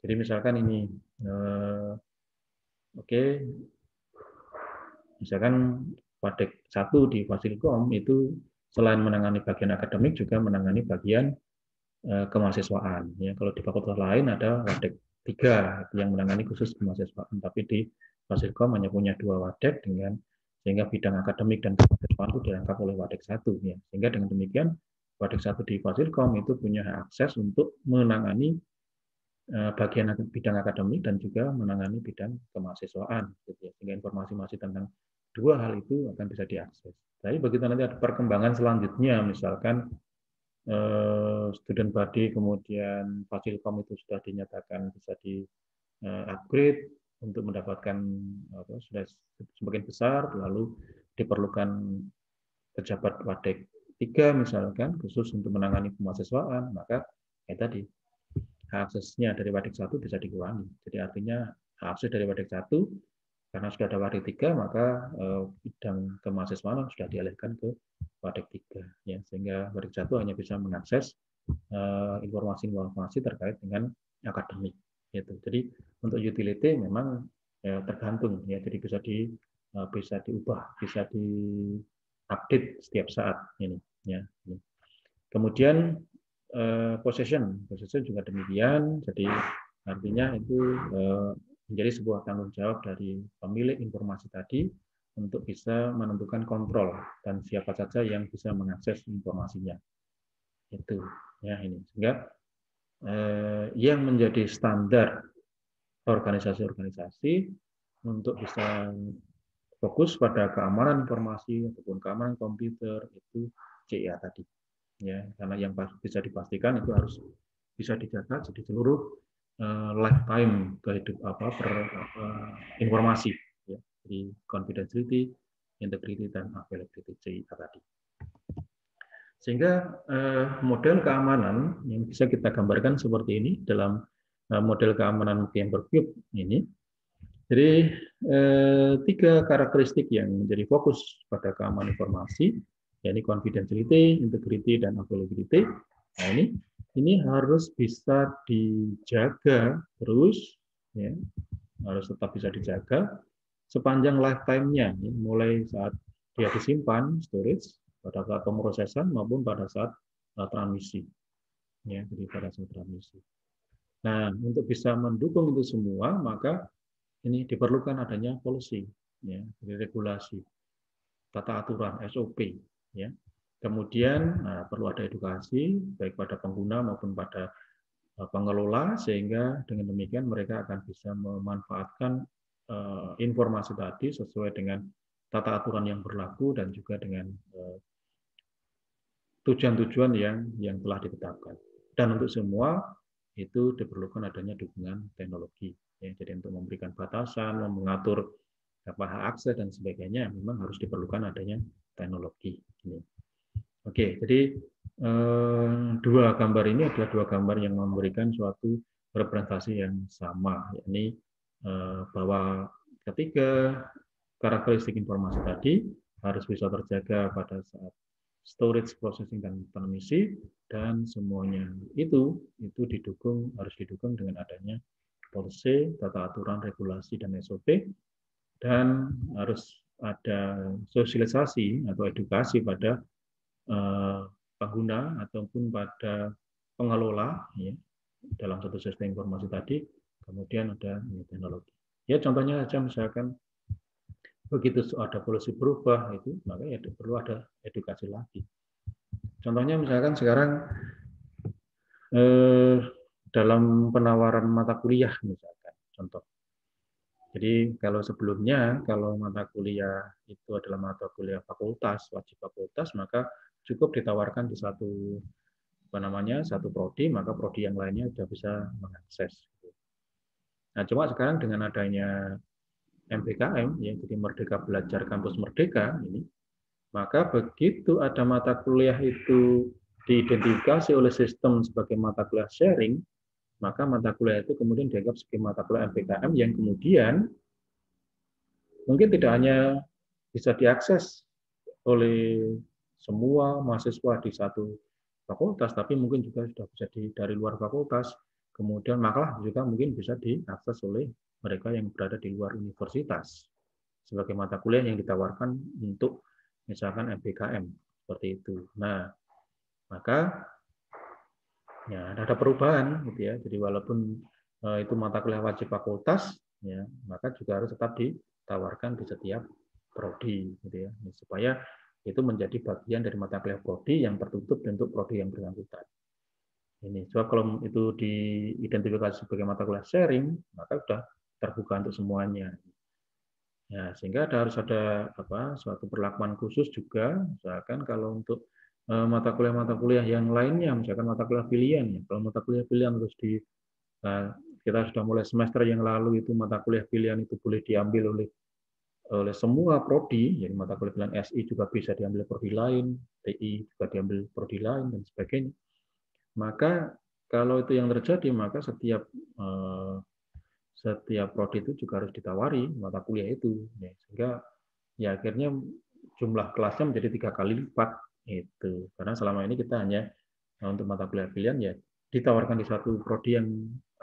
Jadi misalkan ini oke okay, misalkan Wadek satu di Fasilkom itu selain menangani bagian akademik juga menangani bagian kemahasiswaan ya kalau di fakultas lain ada Wadek tiga yang menangani khusus kemahasiswaan tapi di Fasilkom hanya punya dua wadek dengan sehingga bidang akademik dan kemahasiswaan itu dirangkap oleh wadek satu ya sehingga dengan demikian wadek satu di Fasilkom itu punya akses untuk menangani eh, bagian bidang akademik dan juga menangani bidang kemahasiswaan gitu ya. sehingga informasi masih tentang dua hal itu akan bisa diakses. Tapi begitu nanti ada perkembangan selanjutnya misalkan eh, student body kemudian Fasilkom itu sudah dinyatakan bisa di eh, upgrade untuk mendapatkan apa, sudah semakin besar, lalu diperlukan pejabat wadek tiga misalkan khusus untuk menangani kemahasiswaan, maka ya tadi aksesnya dari wadek satu bisa dikurangi. Jadi artinya akses dari wadek satu karena sudah ada wadek tiga maka eh, bidang kemahasiswaan sudah dialihkan ke wadek tiga ya sehingga wadek satu hanya bisa mengakses eh, informasi-informasi terkait dengan akademik gitu. Jadi untuk utility memang ya, tergantung ya, jadi bisa di eh, bisa diubah, bisa di update setiap saat ini ya. Kemudian eh, possession, possession juga demikian. Jadi artinya itu menjadi sebuah tanggung jawab dari pemilik informasi tadi untuk bisa menentukan kontrol dan siapa saja yang bisa mengakses informasinya. Itu ya ini. Sehingga eh, yang menjadi standar organisasi-organisasi untuk bisa fokus pada keamanan informasi ataupun keamanan komputer itu CIA tadi ya karena yang bisa dipastikan itu harus bisa dijaga jadi seluruh uh, lifetime kehidup apa per apa, informasi jadi confidentiality integrity dan availability tadi sehingga eh, model keamanan yang bisa kita gambarkan seperti ini dalam eh, model keamanan Chamber Cube ini. Jadi eh, tiga karakteristik yang menjadi fokus pada keamanan informasi, yakni confidentiality, integrity, dan availability. Nah ini ini harus bisa dijaga terus, ya, harus tetap bisa dijaga sepanjang lifetime-nya, ya, mulai saat dia disimpan storage pada saat pemrosesan maupun pada saat uh, transmisi. Ya, jadi pada saat transmisi. Nah, untuk bisa mendukung itu semua, maka ini diperlukan adanya policy, ya, regulasi, tata aturan, SOP, ya. Kemudian nah, perlu ada edukasi baik pada pengguna maupun pada uh, pengelola sehingga dengan demikian mereka akan bisa memanfaatkan informasi tadi sesuai dengan tata aturan yang berlaku dan juga dengan uh, tujuan-tujuan yang yang telah ditetapkan. Dan untuk semua itu diperlukan adanya dukungan teknologi. Ya, jadi untuk memberikan batasan, mengatur apa hak akses dan sebagainya, memang harus diperlukan adanya teknologi. Ini. Oke, jadi eh, dua gambar ini adalah dua gambar yang memberikan suatu representasi yang sama, yakni eh, bahwa ketiga karakteristik informasi tadi harus bisa terjaga pada saat storage, processing, dan transmisi, dan semuanya itu itu didukung harus didukung dengan adanya policy, tata aturan, regulasi, dan SOP, dan harus ada sosialisasi atau edukasi pada uh, pengguna ataupun pada pengelola ya, dalam satu sistem informasi tadi, kemudian ada teknologi. Ya contohnya saja misalkan begitu ada polisi berubah itu maka ya perlu ada edukasi lagi. Contohnya misalkan sekarang eh, dalam penawaran mata kuliah misalkan contoh. Jadi kalau sebelumnya kalau mata kuliah itu adalah mata kuliah fakultas wajib fakultas maka cukup ditawarkan di satu apa namanya satu prodi maka prodi yang lainnya sudah bisa mengakses nah cuma sekarang dengan adanya MBKM, ya, jadi Merdeka Belajar Kampus Merdeka ini, maka begitu ada mata kuliah itu diidentifikasi oleh sistem sebagai mata kuliah sharing, maka mata kuliah itu kemudian dianggap sebagai mata kuliah MBKM yang kemudian mungkin tidak hanya bisa diakses oleh semua mahasiswa di satu fakultas, tapi mungkin juga sudah bisa di, dari luar fakultas, kemudian maka juga mungkin bisa diakses oleh mereka yang berada di luar universitas sebagai mata kuliah yang ditawarkan untuk misalkan MBKM seperti itu. Nah, maka ya ada perubahan gitu ya. Jadi walaupun eh, itu mata kuliah wajib fakultas ya, maka juga harus tetap ditawarkan di setiap prodi gitu ya. Supaya itu menjadi bagian dari mata kuliah prodi yang tertutup untuk prodi yang bersangkutan. Ini sebab kalau itu diidentifikasi sebagai mata kuliah sharing, maka sudah terbuka untuk semuanya. Ya, sehingga ada harus ada apa suatu perlakuan khusus juga, misalkan kalau untuk eh, mata kuliah-mata kuliah yang lainnya, misalkan mata kuliah pilihan, ya. kalau mata kuliah pilihan terus di nah, kita sudah mulai semester yang lalu itu mata kuliah pilihan itu boleh diambil oleh oleh semua prodi, jadi mata kuliah pilihan SI juga bisa diambil prodi lain, TI juga diambil prodi lain dan sebagainya. Maka kalau itu yang terjadi, maka setiap eh, setiap prodi itu juga harus ditawari mata kuliah itu. Ya, sehingga ya akhirnya jumlah kelasnya menjadi tiga kali lipat itu karena selama ini kita hanya nah, untuk mata kuliah pilihan ya ditawarkan di satu prodi yang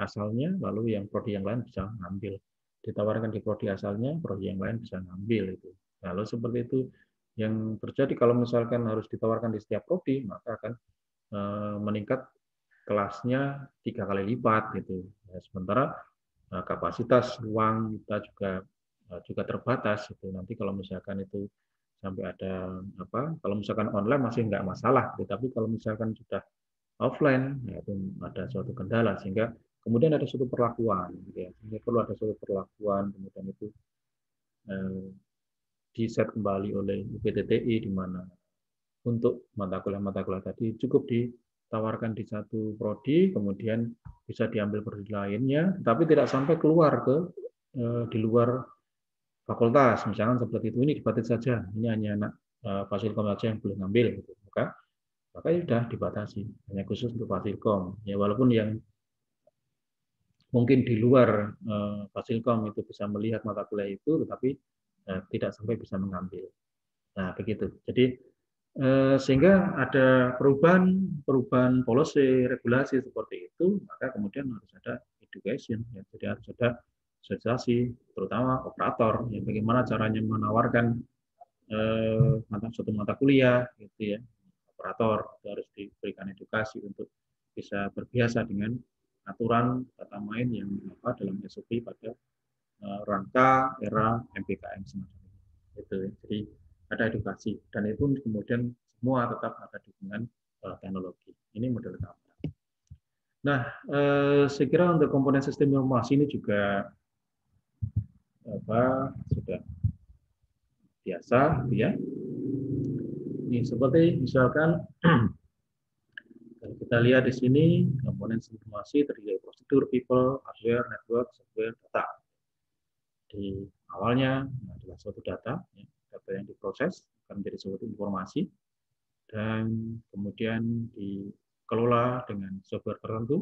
asalnya lalu yang prodi yang lain bisa ngambil. Ditawarkan di prodi asalnya prodi yang lain bisa ngambil itu lalu seperti itu yang terjadi. Kalau misalkan harus ditawarkan di setiap prodi maka akan eh, meningkat kelasnya tiga kali lipat gitu. Ya, sementara Nah, kapasitas ruang kita juga eh, juga terbatas itu nanti kalau misalkan itu sampai ada apa kalau misalkan online masih nggak masalah tetapi kalau misalkan sudah offline ya itu ada suatu kendala. Sehingga kemudian ada suatu perlakuan gitu ya. Sehingga perlu ada suatu perlakuan kemudian itu eh, di set kembali oleh UPTTI di mana untuk mata kuliah mata kuliah tadi cukup di tawarkan di satu prodi, kemudian bisa diambil prodi lainnya, tapi tidak sampai keluar ke eh, di luar fakultas, misalkan seperti itu ini dibatasi saja, ini hanya anak eh, fasilkom saja yang boleh ngambil, gitu. maka maka ya sudah dibatasi, hanya khusus untuk fasilkom. Ya walaupun yang mungkin di luar eh, fasilkom itu bisa melihat mata kuliah itu, tetapi eh, tidak sampai bisa mengambil. Nah begitu. Jadi sehingga ada perubahan perubahan policy regulasi seperti itu maka kemudian harus ada education ya. Jadi harus ada sosialisasi terutama operator ya. Bagaimana caranya menawarkan eh, mata suatu mata kuliah gitu ya. Operator harus diberikan edukasi untuk bisa berbiasa dengan aturan tata main yang apa dalam SOP pada eh, rangka era MPKM semacam itu ya. jadi ada edukasi dan itu kemudian semua tetap ada dukungan uh, teknologi. Ini model gambar. Nah, eh, saya kira untuk komponen sistem informasi ini juga apa sudah biasa, ya. Ini seperti misalkan kalau kita lihat di sini komponen informasi terdiri dari prosedur, people, hardware, network, software, data. Di awalnya adalah suatu data, ya, data yang diproses akan menjadi suatu informasi dan kemudian dikelola dengan software tertentu,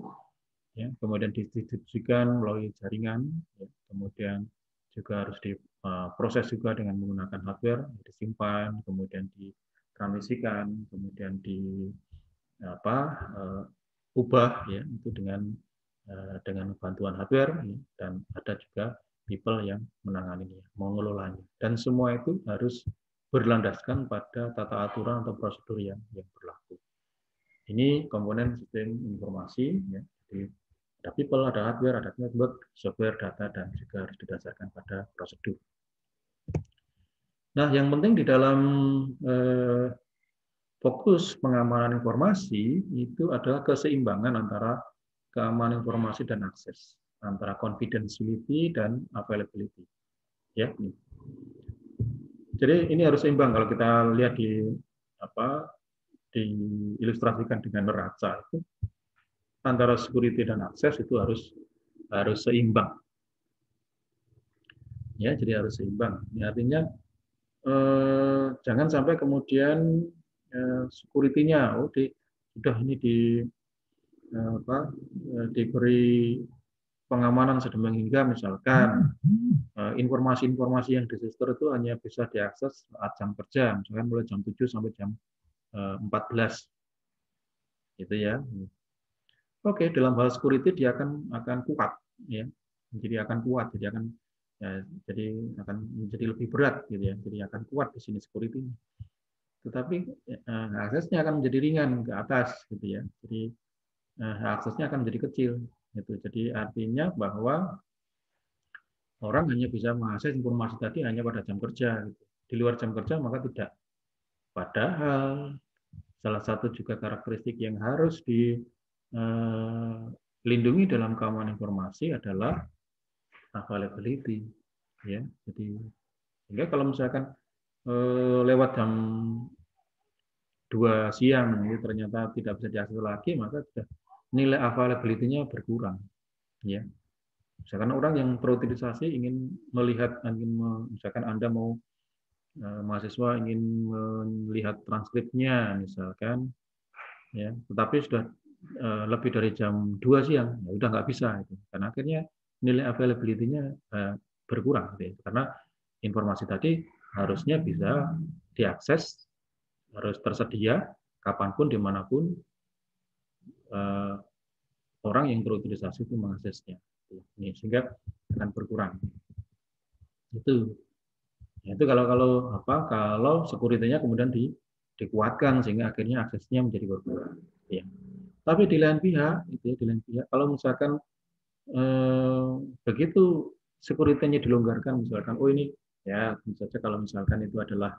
ya, kemudian didistribusikan melalui jaringan, ya, kemudian juga harus diproses juga dengan menggunakan hardware, disimpan, kemudian ditransmisikan, kemudian di apa uh, ubah ya itu dengan uh, dengan bantuan hardware ya, dan ada juga people yang menanganinya, mengelolanya. Dan semua itu harus berlandaskan pada tata aturan atau prosedur yang yang berlaku. Ini komponen sistem informasi ya. Jadi ada people, ada hardware, ada network, software, data, dan juga harus didasarkan pada prosedur. Nah, yang penting di dalam eh, fokus pengamanan informasi itu adalah keseimbangan antara keamanan informasi dan akses, antara confidentiality dan availability. Ya. Jadi ini harus seimbang kalau kita lihat di apa diilustrasikan dengan neraca itu antara security dan akses itu harus harus seimbang. Ya, jadi harus seimbang. Ini artinya eh, jangan sampai kemudian eh, security-nya oh di, sudah ini di eh, apa eh, diberi pengamanan sedemikian hingga misalkan eh, informasi-informasi yang di sister itu hanya bisa diakses saat jam kerja, misalkan mulai jam 7 sampai jam 14. Eh, gitu ya. Oke, dalam hal security dia akan akan kuat, ya. Jadi akan kuat, jadi akan ya, jadi akan menjadi lebih berat, gitu ya. Jadi akan kuat di sini security. Tetapi eh, aksesnya akan menjadi ringan ke atas, gitu ya. Jadi eh, aksesnya akan menjadi kecil, gitu. Jadi artinya bahwa orang hanya bisa mengakses informasi tadi hanya pada jam kerja, gitu. Di luar jam kerja maka tidak. Padahal salah satu juga karakteristik yang harus di Eh, dalam keamanan informasi adalah availability ya jadi sehingga kalau misalkan eh, lewat jam dua siang ini ternyata tidak bisa diakses lagi maka sudah nilai availability-nya berkurang ya misalkan orang yang terutilisasi ingin melihat ingin misalkan anda mau eh, mahasiswa ingin melihat transkripnya misalkan ya tetapi sudah Eh, lebih dari jam 2 siang, ya udah nggak bisa itu. Karena akhirnya nilai availability-nya eh, berkurang gitu. Karena informasi tadi harusnya bisa diakses, harus tersedia kapan pun, di mana pun eh, orang yang terutilisasi itu mengaksesnya. Ini sehingga akan berkurang. Itu. Ya, itu kalau kalau apa kalau security-nya kemudian di, dikuatkan sehingga akhirnya aksesnya menjadi berkurang. Ya. Tapi di lain pihak, itu ya, di lain pihak, kalau misalkan eh, begitu security-nya dilonggarkan, misalkan, oh ini ya saja kalau misalkan itu adalah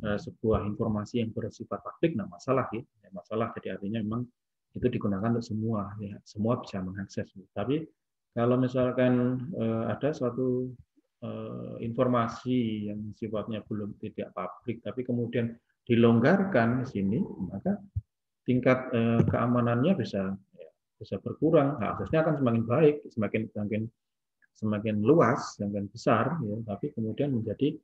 eh, sebuah informasi yang bersifat publik, nah masalah ya masalah. Jadi artinya memang itu digunakan untuk semua, ya semua bisa mengakses. Tapi kalau misalkan eh, ada suatu eh, informasi yang sifatnya belum tidak publik, tapi kemudian dilonggarkan di sini, maka tingkat eh, keamanannya bisa ya, bisa berkurang, nah, aksesnya akan semakin baik, semakin semakin semakin luas, semakin besar, ya, tapi kemudian menjadi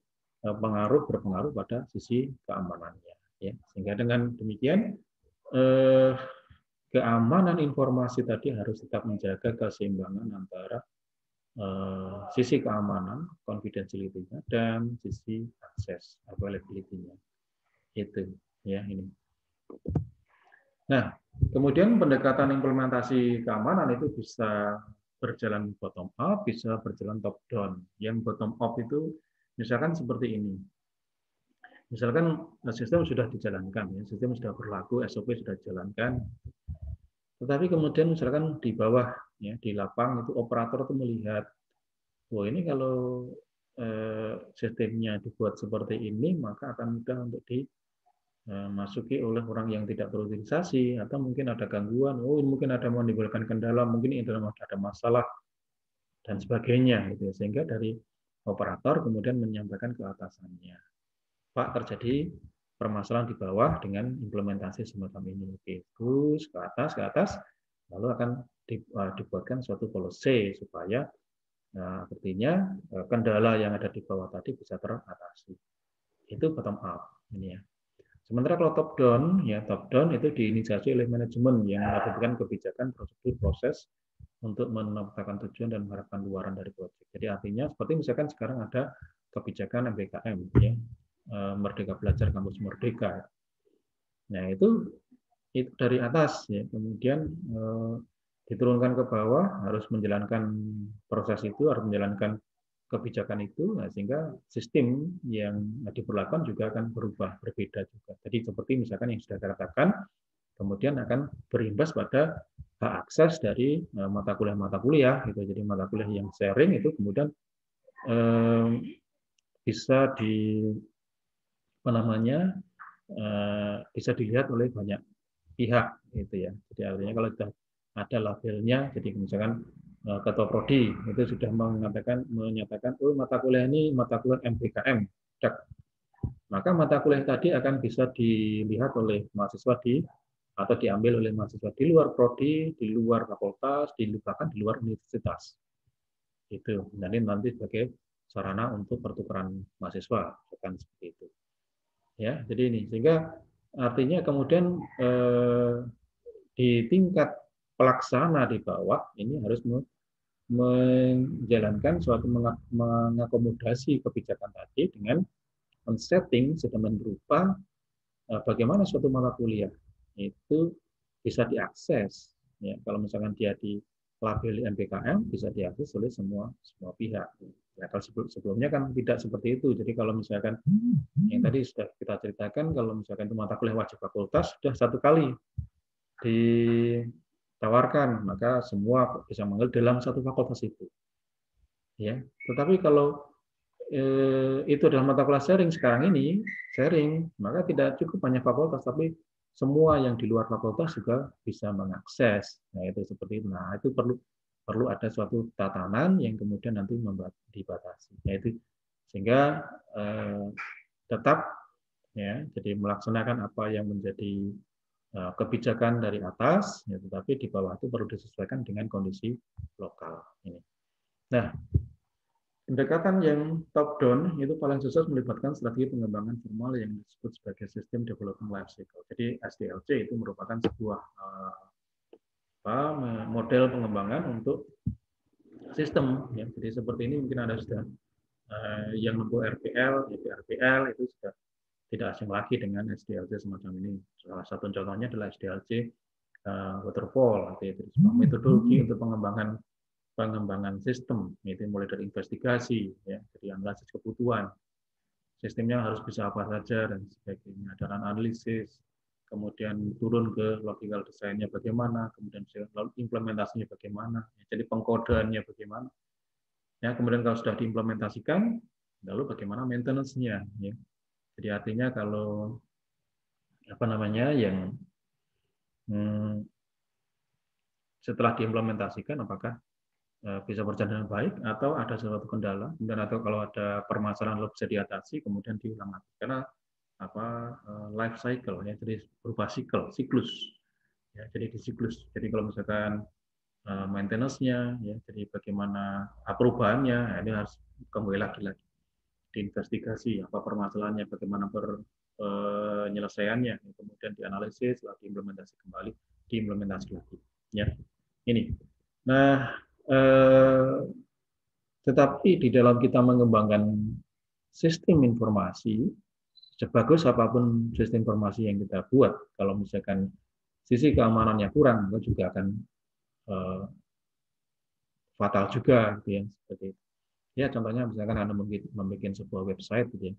eh, pengaruh berpengaruh pada sisi keamanannya. Ya. Sehingga dengan demikian eh, keamanan informasi tadi harus tetap menjaga keseimbangan antara eh, sisi keamanan, confidentiality-nya, dan sisi akses, availability-nya. Itu ya ini. Nah, kemudian pendekatan implementasi keamanan itu bisa berjalan bottom up, bisa berjalan top down. Yang bottom up itu misalkan seperti ini. Misalkan sistem sudah dijalankan, ya, sistem sudah berlaku, SOP sudah dijalankan. Tetapi kemudian misalkan di bawah, ya, di lapang itu operator itu melihat, oh ini kalau eh, sistemnya dibuat seperti ini, maka akan mudah untuk di Eh, oleh orang yang tidak terutilisasi atau mungkin ada gangguan, oh mungkin ada menimbulkan kendala, mungkin ada masalah dan sebagainya gitu ya. Sehingga dari operator kemudian menyampaikan ke atasannya. Pak terjadi permasalahan di bawah dengan implementasi semacam ini. Oke, terus ke atas, ke atas, lalu akan eh, dibuatkan suatu policy supaya nah, artinya eh, kendala yang ada di bawah tadi bisa teratasi. Itu bottom up ini ya. Sementara kalau top down, ya top down itu diinisiasi oleh manajemen yang melakukan kebijakan, prosedur, proses untuk menetapkan tujuan dan mengharapkan luaran dari proyek. Jadi artinya seperti misalkan sekarang ada kebijakan MBKM, ya Merdeka Belajar Kampus Merdeka. Nah itu itu dari atas, ya kemudian eh, diturunkan ke bawah harus menjalankan proses itu, harus menjalankan kebijakan itu, nah, sehingga sistem yang diperlakukan juga akan berubah, berbeda juga. Jadi seperti misalkan yang sudah saya katakan, kemudian akan berimbas pada hak akses dari eh, mata kuliah-mata kuliah, gitu. Jadi mata kuliah yang sharing itu kemudian eh, bisa di apa namanya eh, bisa dilihat oleh banyak pihak, gitu ya. Jadi artinya kalau sudah ada labelnya, jadi misalkan Eh, ketua prodi itu sudah mengatakan menyatakan oh mata kuliah ini mata kuliah MPKM maka mata kuliah tadi akan bisa dilihat oleh mahasiswa di atau diambil oleh mahasiswa di luar prodi di luar fakultas di bahkan di luar universitas. Itu nanti nanti sebagai sarana untuk pertukaran mahasiswa akan seperti itu ya jadi ini sehingga artinya kemudian eh, di tingkat pelaksana di bawah ini harus menjalankan suatu mengakomodasi kebijakan tadi dengan men-setting sedemikian berupa eh, bagaimana suatu mata kuliah itu bisa diakses. Ya, kalau misalkan dia di label MPKM bisa diakses oleh semua semua pihak. Ya, kalau sebelumnya kan tidak seperti itu. Jadi kalau misalkan yang tadi sudah kita ceritakan, kalau misalkan itu mata kuliah wajib fakultas sudah satu kali di tawarkan, maka semua bisa mengambil dalam satu fakultas itu. Ya, tetapi kalau eh, itu adalah mata kuliah sharing sekarang ini, sharing, maka tidak cukup banyak fakultas, tapi semua yang di luar fakultas juga bisa mengakses. Nah, itu seperti itu. Nah, itu perlu perlu ada suatu tatanan yang kemudian nanti dibatasi. Yaitu sehingga eh, tetap ya, jadi melaksanakan apa yang menjadi Eh, kebijakan dari atas, ya, tetapi di bawah itu perlu disesuaikan dengan kondisi lokal. Ini. Nah, pendekatan yang top down itu paling sukses melibatkan strategi pengembangan formal yang disebut sebagai System Development Life Cycle. Jadi SDLC itu merupakan sebuah apa, model pengembangan untuk sistem. Ya. Jadi seperti ini mungkin ada sudah uh, yang menempuh RPL, ya, RPL itu sudah tidak asing lagi dengan SDLC semacam ini. Salah satu contohnya adalah SDLC uh, eh, waterfall, yaitu sebuah hmm. metodologi untuk pengembangan pengembangan sistem, yaitu mulai dari investigasi, ya, dari analisis kebutuhan, sistemnya harus bisa apa saja dan sebagainya, dan analisis, kemudian turun ke logical desainnya bagaimana, kemudian lalu implementasinya bagaimana, ya, jadi pengkodeannya bagaimana. Ya, kemudian kalau sudah diimplementasikan, lalu bagaimana maintenance-nya, ya. Jadi artinya kalau apa namanya yang hmm, setelah diimplementasikan apakah eh, bisa berjalan dengan baik atau ada sesuatu kendala dan atau kalau ada permasalahan lebih bisa diatasi kemudian diulang lagi karena apa eh, life cycle ya jadi berupa siklus siklus ya jadi di siklus jadi kalau misalkan eh, maintenance-nya ya jadi bagaimana perubahannya ya, ini harus kembali lagi lagi diinvestigasi apa permasalahannya, bagaimana penyelesaiannya, eh, kemudian dianalisis, lalu diimplementasi kembali, diimplementasi lagi. Ya, ini. Nah, eh, tetapi di dalam kita mengembangkan sistem informasi, sebagus apa pun sistem informasi yang kita buat, kalau misalkan sisi keamanannya kurang, maka juga akan eh, fatal juga, gitu ya, seperti itu. Ya, contohnya misalkan Anda membuat sebuah website gitu ya.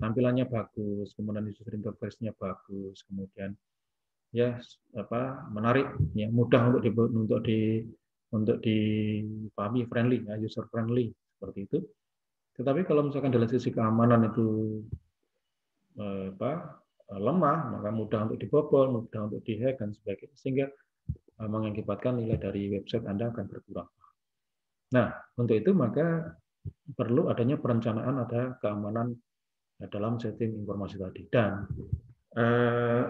Tampilannya bagus, kemudian user interface-nya bagus, kemudian ya apa menarik ya mudah untuk di untuk di untuk dipahami friendly ya user friendly seperti itu. Tetapi kalau misalkan dari sisi keamanan itu apa lemah, maka mudah untuk dibobol, mudah untuk dihack dan sebagainya sehingga eh, mengakibatkan nilai dari website Anda akan berkurang. Nah, untuk itu maka perlu adanya perencanaan ada keamanan dalam sistem informasi tadi. Dan eh,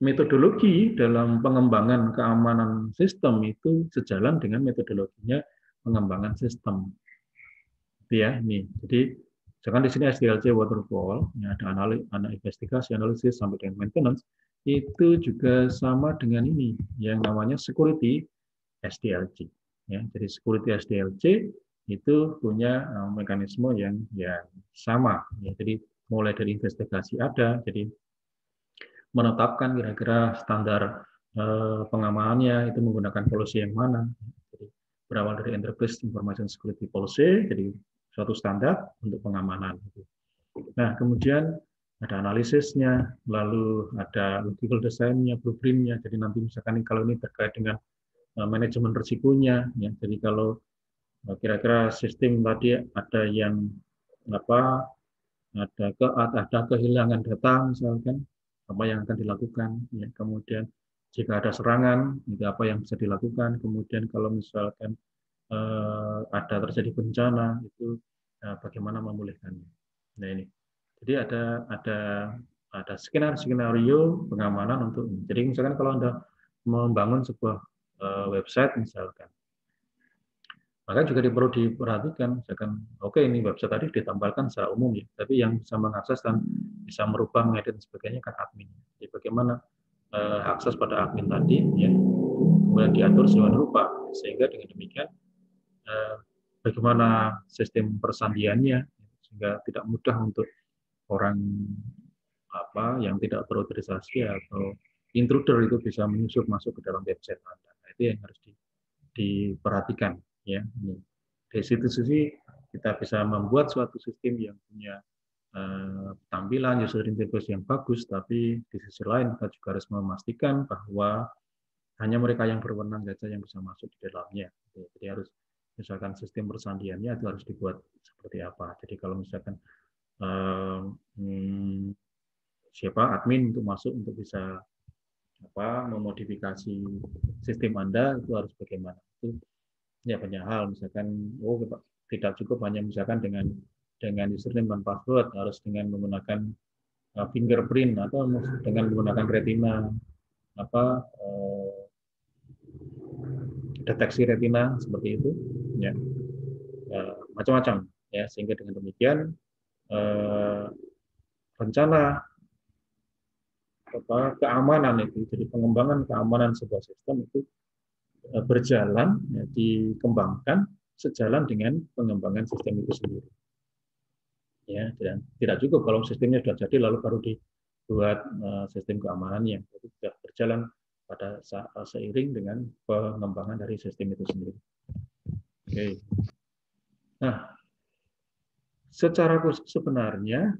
metodologi dalam pengembangan keamanan sistem itu sejalan dengan metodologinya pengembangan sistem. Ya, ini. Jadi Jangan di sini SDLC waterfall, ya, ada analis, investigasi, analisis sampai dengan maintenance, itu juga sama dengan ini yang namanya security SDLC. Ya, jadi security SDLC itu punya uh, mekanisme yang yang sama. Ya, jadi mulai dari investigasi ada, jadi menetapkan kira-kira standar uh, pengamanannya itu menggunakan policy yang mana. Jadi berawal dari Enterprise Information Security Policy, jadi suatu standar untuk pengamanan. Nah, kemudian ada analisisnya, lalu ada logical design-nya, blueprint-nya. Jadi nanti misalkan kalau ini terkait dengan eh, manajemen risikonya, ya. Jadi kalau eh, kira-kira sistem tadi ada yang apa ada ke ada kehilangan data misalkan apa yang akan dilakukan ya kemudian jika ada serangan itu apa yang bisa dilakukan kemudian kalau misalkan ada terjadi bencana itu uh, bagaimana memulihkannya. Nah ini, jadi ada ada ada skenario skenario pengamanan untuk ini. Jadi misalkan kalau anda membangun sebuah uh, website misalkan, maka juga perlu diperhatikan, misalkan oke okay, ini website tadi ditampilkan secara umum ya, tapi yang bisa mengakses dan bisa merubah, mengedit dan sebagainya kan admin. Jadi bagaimana uh, akses pada admin tadi ya, kemudian diatur sesuai rupa sehingga dengan demikian Eh, bagaimana sistem persandiannya sehingga tidak mudah untuk orang apa yang tidak terautorisasi atau intruder itu bisa menyusup masuk ke dalam website Anda. Nah, itu yang harus di, diperhatikan ya. Ini. Situ sisi kita bisa membuat suatu sistem yang punya uh, tampilan user interface yang bagus, tapi di sisi lain kita juga harus memastikan bahwa hanya mereka yang berwenang saja yang bisa masuk di dalamnya. Jadi harus misalkan sistem persandiannya itu harus dibuat seperti apa. Jadi kalau misalkan hmm, siapa admin untuk masuk untuk bisa apa memodifikasi sistem Anda itu harus bagaimana. Itu ya banyak hal misalkan oh tidak cukup hanya misalkan dengan dengan username dan password harus dengan menggunakan uh, fingerprint atau dengan menggunakan retina apa uh, deteksi retina seperti itu ya. Uh, macam-macam ya. Sehingga dengan demikian uh, rencana apa keamanan itu jadi pengembangan keamanan sebuah sistem itu uh, berjalan ya, dikembangkan sejalan dengan pengembangan sistem itu sendiri. Ya dan tidak cukup kalau sistemnya sudah jadi lalu baru dibuat sistem keamanannya. Itu sudah berjalan pada seiring dengan pengembangan dari sistem itu sendiri. Oke. Nah, secara khusus sebenarnya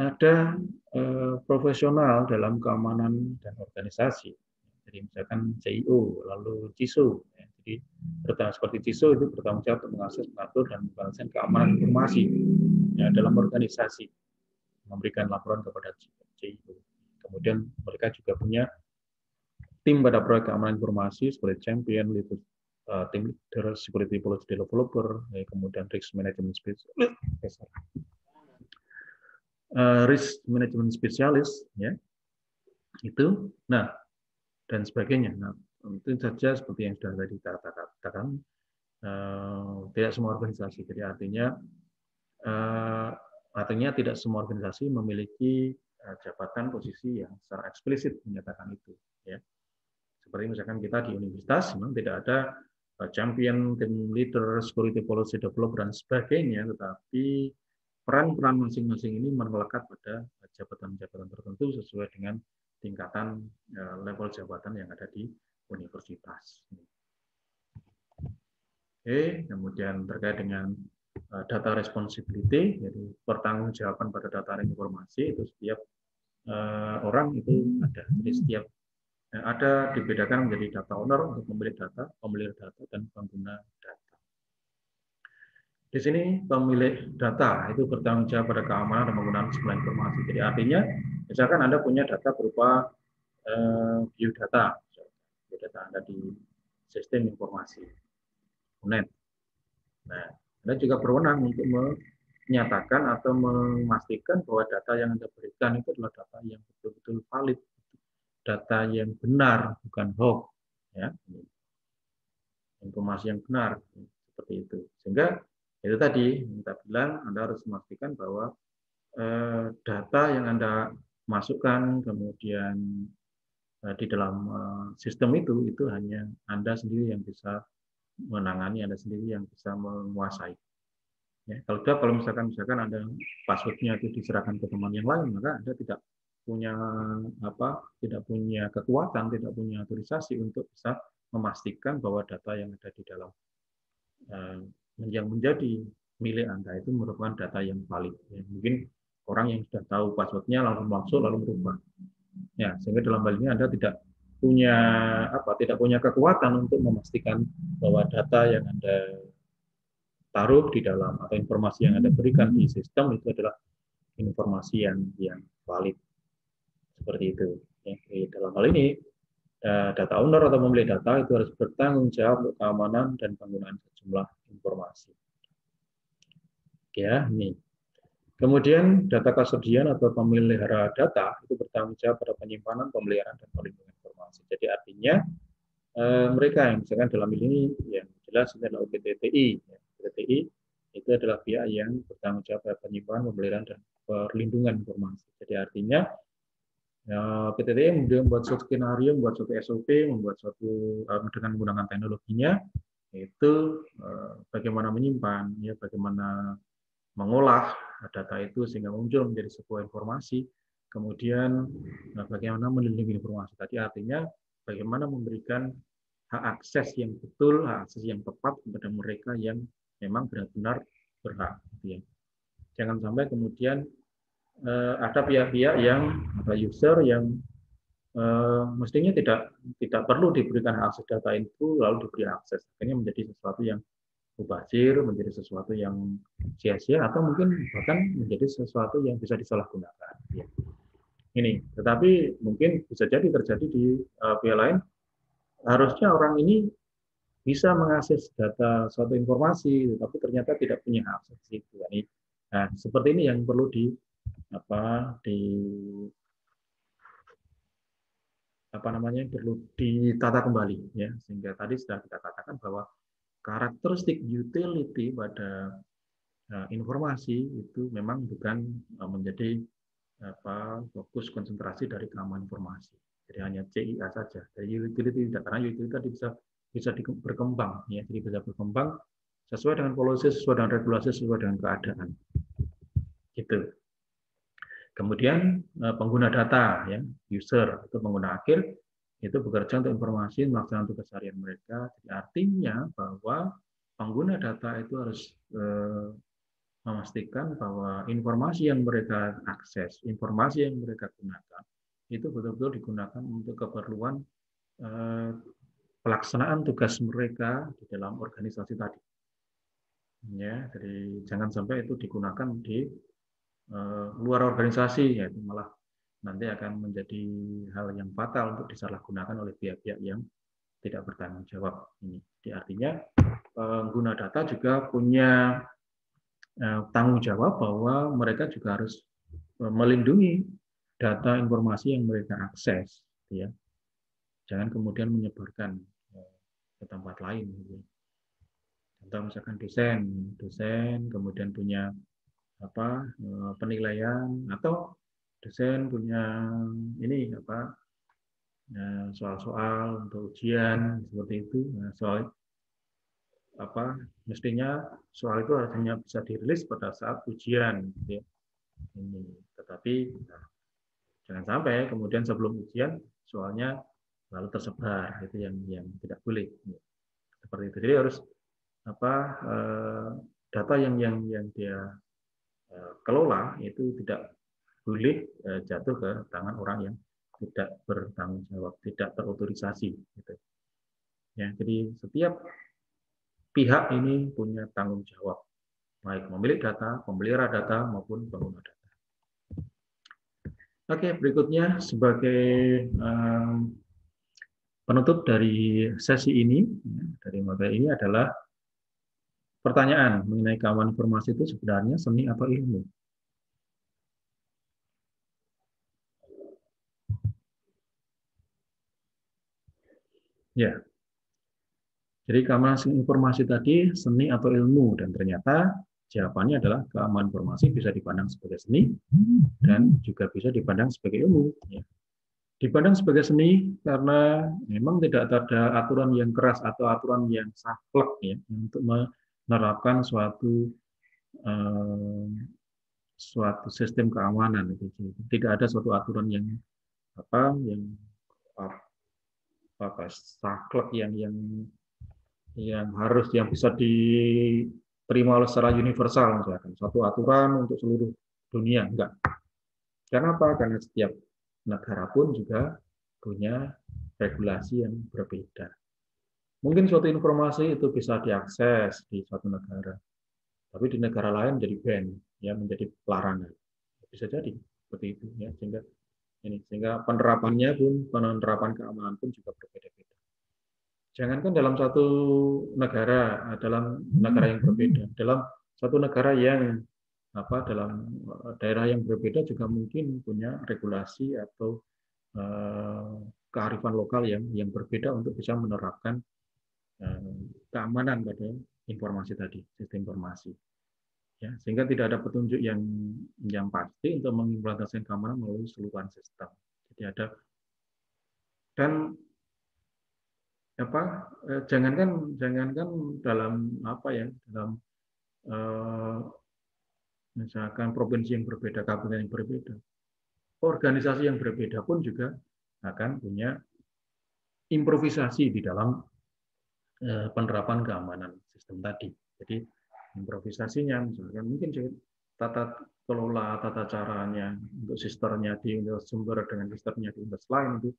ada eh, profesional dalam keamanan dan organisasi. Jadi misalkan CIO, lalu CISO. Ya. Jadi pertama seperti CISO itu bertanggung jawab untuk mengakses, mengatur, dan membalaskan keamanan informasi ya, dalam organisasi, memberikan laporan kepada CIO. Kemudian mereka juga punya tim pada proyek keamanan informasi seperti champion, leader, uh, tim leader, security policy developer, ya, kemudian risk management specialist, uh, risk management specialist, ya itu, nah dan sebagainya. Nah, itu saja seperti yang sudah tadi kita katakan, uh, tidak semua organisasi. Jadi artinya uh, artinya tidak semua organisasi memiliki uh, jabatan posisi yang secara eksplisit menyatakan itu. Ya. Seperti misalkan kita di universitas memang tidak ada champion, tim leader, security policy developer, dan sebagainya, tetapi peran-peran masing-masing ini melekat pada jabatan-jabatan tertentu sesuai dengan tingkatan uh, level jabatan yang ada di universitas. Oke, kemudian terkait dengan uh, data responsibility, jadi pertanggungjawaban pada data dan informasi itu setiap orang itu ada. Jadi setiap ada dibedakan menjadi data owner untuk pemilik data, pemilik data, dan pengguna data. Di sini pemilik data itu bertanggung jawab pada keamanan dan penggunaan sebuah informasi. Jadi artinya, misalkan Anda punya data berupa eh, biodata, biodata Anda di sistem informasi, net. Nah, Anda juga berwenang untuk menyatakan atau memastikan bahwa data yang Anda berikan itu adalah data yang betul-betul valid, data yang benar, bukan hoax. Ya. Informasi yang benar, seperti itu. Sehingga itu tadi, kita bilang Anda harus memastikan bahwa eh, data yang Anda masukkan, kemudian eh, di dalam eh, sistem itu, itu hanya Anda sendiri yang bisa menangani, Anda sendiri yang bisa menguasai. Ya, kalau tidak, kalau misalkan misalkan ada passwordnya itu diserahkan ke teman yang lain, maka anda tidak punya apa, tidak punya kekuatan, tidak punya otorisasi untuk bisa memastikan bahwa data yang ada di dalam uh, yang menjadi milik anda itu merupakan data yang valid. Ya, mungkin orang yang sudah tahu passwordnya langsung masuk lalu merubah. Ya, sehingga dalam hal ini anda tidak punya apa, tidak punya kekuatan untuk memastikan bahwa data yang anda taruh di dalam atau informasi yang Anda berikan di sistem itu adalah informasi yang yang valid. Seperti itu. Ya, di dalam hal ini eh, data owner atau pemilik data itu harus bertanggung jawab untuk keamanan dan penggunaan sejumlah informasi. Ya, ini. Kemudian data kasodian atau pemelihara data itu bertanggung jawab pada penyimpanan, pemeliharaan dan perlindungan informasi. Jadi artinya eh, mereka yang misalkan dalam ini yang jelas ini adalah UPTTI, ya, PTI itu adalah pihak yang bertanggung jawab pada penyimpanan, pemeliharaan, dan perlindungan informasi. Jadi artinya ya, PTTI membuat suatu skenario, membuat suatu SOP, membuat suatu uh, dengan menggunakan teknologinya, itu uh, bagaimana menyimpan, ya bagaimana mengolah data itu sehingga muncul menjadi sebuah informasi, kemudian uh, bagaimana melindungi informasi. Tadi artinya bagaimana memberikan hak akses yang betul, hak akses yang tepat kepada mereka yang memang benar-benar berhak. Gitu ya. Jangan sampai kemudian uh, ada pihak-pihak yang user yang uh, mestinya tidak tidak perlu diberikan akses data itu lalu diberi akses. Akhirnya menjadi sesuatu yang mubazir, menjadi sesuatu yang sia-sia atau mungkin bahkan menjadi sesuatu yang bisa disalahgunakan. Ya. Ini, tetapi mungkin bisa jadi terjadi di uh, pihak lain. Harusnya orang ini bisa mengakses data suatu informasi, tapi ternyata tidak punya akses itu. Nah, seperti ini yang perlu di apa di apa namanya perlu ditata kembali ya sehingga tadi sudah kita katakan bahwa karakteristik utility pada uh, informasi itu memang bukan uh, menjadi apa fokus konsentrasi dari keamanan informasi. Jadi hanya CIA saja. Dari utility tidak karena utility tadi bisa bisa berkembang ya jadi bisa berkembang sesuai dengan polisi sesuai dengan regulasi sesuai dengan keadaan gitu kemudian eh, pengguna data ya user atau pengguna akhir itu bekerja untuk informasi melaksanakan tugas harian mereka jadi artinya bahwa pengguna data itu harus eh, memastikan bahwa informasi yang mereka akses informasi yang mereka gunakan itu betul-betul digunakan untuk keperluan eh, pelaksanaan tugas mereka di dalam organisasi tadi. Ya, jadi jangan sampai itu digunakan di luar organisasi, ya itu malah nanti akan menjadi hal yang fatal untuk disalahgunakan oleh pihak-pihak yang tidak bertanggung jawab ini. Jadi artinya pengguna data juga punya uh, tanggung jawab bahwa mereka juga harus melindungi data informasi yang mereka akses, ya. Jangan kemudian menyebarkan ke tempat lain. Gitu. Contoh misalkan dosen, dosen kemudian punya apa eh, penilaian atau dosen punya ini apa ya, soal-soal untuk ujian seperti itu. Nah, soal apa mestinya soal itu hanya bisa dirilis pada saat ujian ya. ini tetapi nah, jangan sampai kemudian sebelum ujian soalnya lalu tersebar itu yang yang tidak boleh seperti itu jadi harus apa eh, data yang yang yang dia eh, kelola itu tidak boleh eh, jatuh ke tangan orang yang tidak bertanggung jawab tidak terotorisasi gitu ya jadi setiap pihak ini punya tanggung jawab baik pemilik data, pemelihara data maupun pengguna data. Oke, berikutnya sebagai um, penutup dari sesi ini, ya, dari materi ini adalah pertanyaan mengenai keamanan informasi itu sebenarnya seni atau ilmu? Ya. Jadi keamanan informasi tadi seni atau ilmu dan ternyata jawabannya adalah keamanan informasi bisa dipandang sebagai seni dan juga bisa dipandang sebagai ilmu. Ya. Dipandang sebagai seni karena memang tidak ada aturan yang keras atau aturan yang saklek ya untuk menerapkan suatu eh, suatu sistem keamanan itu tidak ada suatu aturan yang apa yang apa saklek yang yang yang harus yang bisa diterima oleh secara universal misalkan. Satu aturan untuk seluruh dunia enggak. Karena apa? Karena setiap negara pun juga punya regulasi yang berbeda mungkin suatu informasi itu bisa diakses di suatu negara tapi di negara lain jadi ban ya menjadi larangan bisa jadi seperti itu ya sehingga ini sehingga penerapannya pun penerapan keamanan pun juga berbeda-beda. Jangankan dalam satu negara, dalam negara yang berbeda, dalam satu negara yang apa dalam daerah yang berbeda juga mungkin punya regulasi atau uh, kearifan lokal yang yang berbeda untuk bisa menerapkan keamanan pada informasi tadi, sistem informasi. Ya sehingga tidak ada petunjuk yang yang pasti untuk mengimplementasikan keamanan melalui seluruhan sistem. Jadi ada dan apa eh, jangankan jangankan dalam apa ya dalam eh, misalkan provinsi yang berbeda kabupaten yang berbeda organisasi yang berbeda pun juga akan punya improvisasi di dalam eh, penerapan keamanan sistem tadi. Jadi improvisasinya misalkan mungkin tata kelola tata caranya untuk sisternya di sumber dengan sisternya di universitas lain itu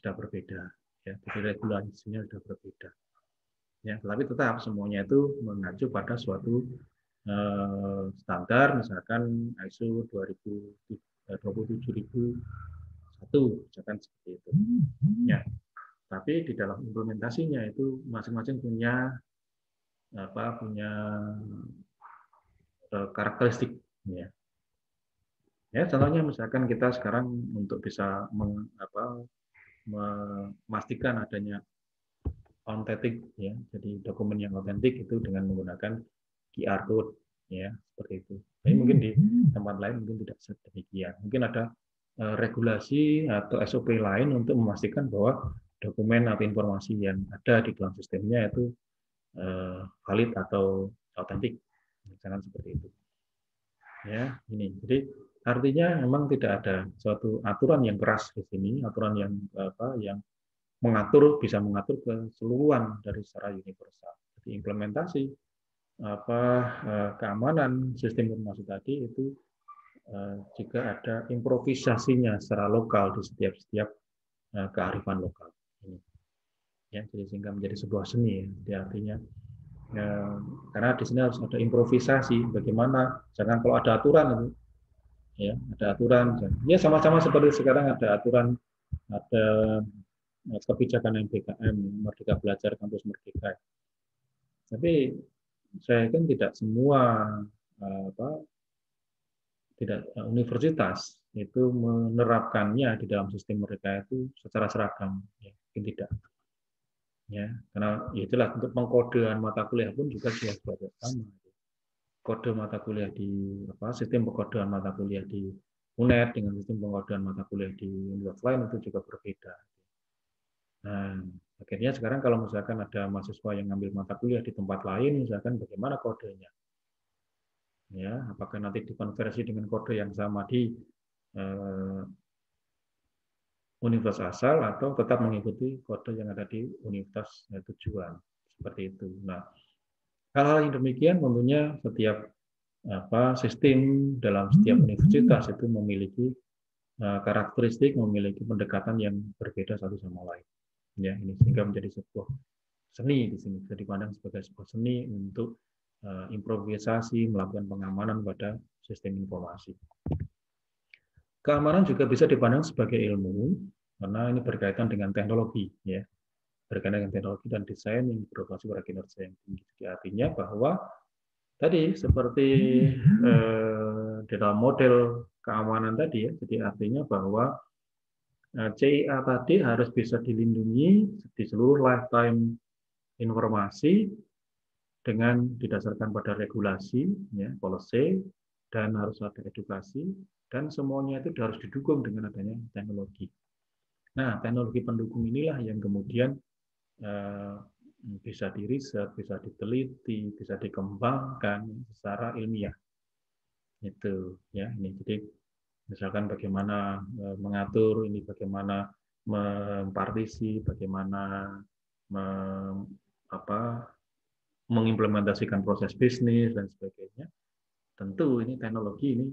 sudah berbeda ya. Jadi regulasinya sudah berbeda ya. Tetapi tetap semuanya itu mengacu pada suatu eh, standar misalkan ISO 27001 misalkan seperti itu. Ya tapi di dalam implementasinya itu masing-masing punya apa punya uh, karakteristik ya. Ya, contohnya misalkan kita sekarang untuk bisa meng, apa, memastikan adanya authentic ya. Jadi dokumen yang otentik itu dengan menggunakan QR code ya, seperti itu. Tapi mungkin di tempat lain mungkin tidak sedemikian. Mungkin ada uh, regulasi atau SOP lain untuk memastikan bahwa dokumen atau informasi yang ada di dalam sistemnya itu uh, valid atau autentik. Misalkan seperti itu. Ya ini. Jadi artinya memang tidak ada suatu aturan yang keras di sini aturan yang apa yang mengatur bisa mengatur keseluruhan dari secara universal. Jadi implementasi apa eh, keamanan sistem informasi tadi itu eh, jika ada improvisasinya secara lokal di setiap setiap kearifan lokal ya jadi sehingga menjadi sebuah seni ya. jadi artinya ya, karena di sini harus ada improvisasi bagaimana jangan kalau ada aturan ya ada aturan ya. Sama-sama seperti sekarang ada aturan ada eh, kebijakan MBKM Merdeka Belajar Kampus Merdeka. Tapi saya kan tidak semua eh, apa tidak eh, universitas itu menerapkannya di dalam sistem mereka itu secara seragam ya, mungkin tidak. Ya karena ya itulah untuk pengkodean mata kuliah pun juga sudah sudah sama. Kode mata kuliah di apa sistem pengkodean mata kuliah di UNED dengan sistem pengkodean mata kuliah di universitas lain itu juga berbeda. Nah akhirnya sekarang kalau misalkan ada mahasiswa yang ngambil mata kuliah di tempat lain misalkan bagaimana kodenya? Ya apakah nanti dikonversi dengan kode yang sama di eh, universitas asal atau tetap mengikuti kode yang ada di universitas tujuan seperti itu. Nah, hal-hal yang demikian tentunya setiap apa sistem dalam setiap universitas itu memiliki uh, karakteristik, memiliki pendekatan yang berbeda satu sama lain. Ya, ini sehingga menjadi sebuah seni di sini bisa dipandang sebagai sebuah seni untuk uh, improvisasi melakukan pengamanan pada sistem informasi. Keamanan juga bisa dipandang sebagai ilmu karena ini berkaitan dengan teknologi ya. berkaitan dengan teknologi dan desain yang berorientasi pada kinerja yang tinggi. Jadi artinya bahwa tadi seperti eh, dalam model keamanan tadi ya, jadi artinya bahwa eh, CIA tadi harus bisa dilindungi di seluruh lifetime informasi dengan didasarkan pada regulasi, ya, policy, dan harus ada edukasi, dan semuanya itu harus didukung dengan adanya teknologi. Nah, teknologi pendukung inilah yang kemudian eh, bisa diriset, bisa diteliti, bisa dikembangkan secara ilmiah. Itu ya, ini jadi misalkan bagaimana eh, mengatur ini, bagaimana mempartisi, bagaimana mem, apa mengimplementasikan proses bisnis dan sebagainya. Tentu ini teknologi ini.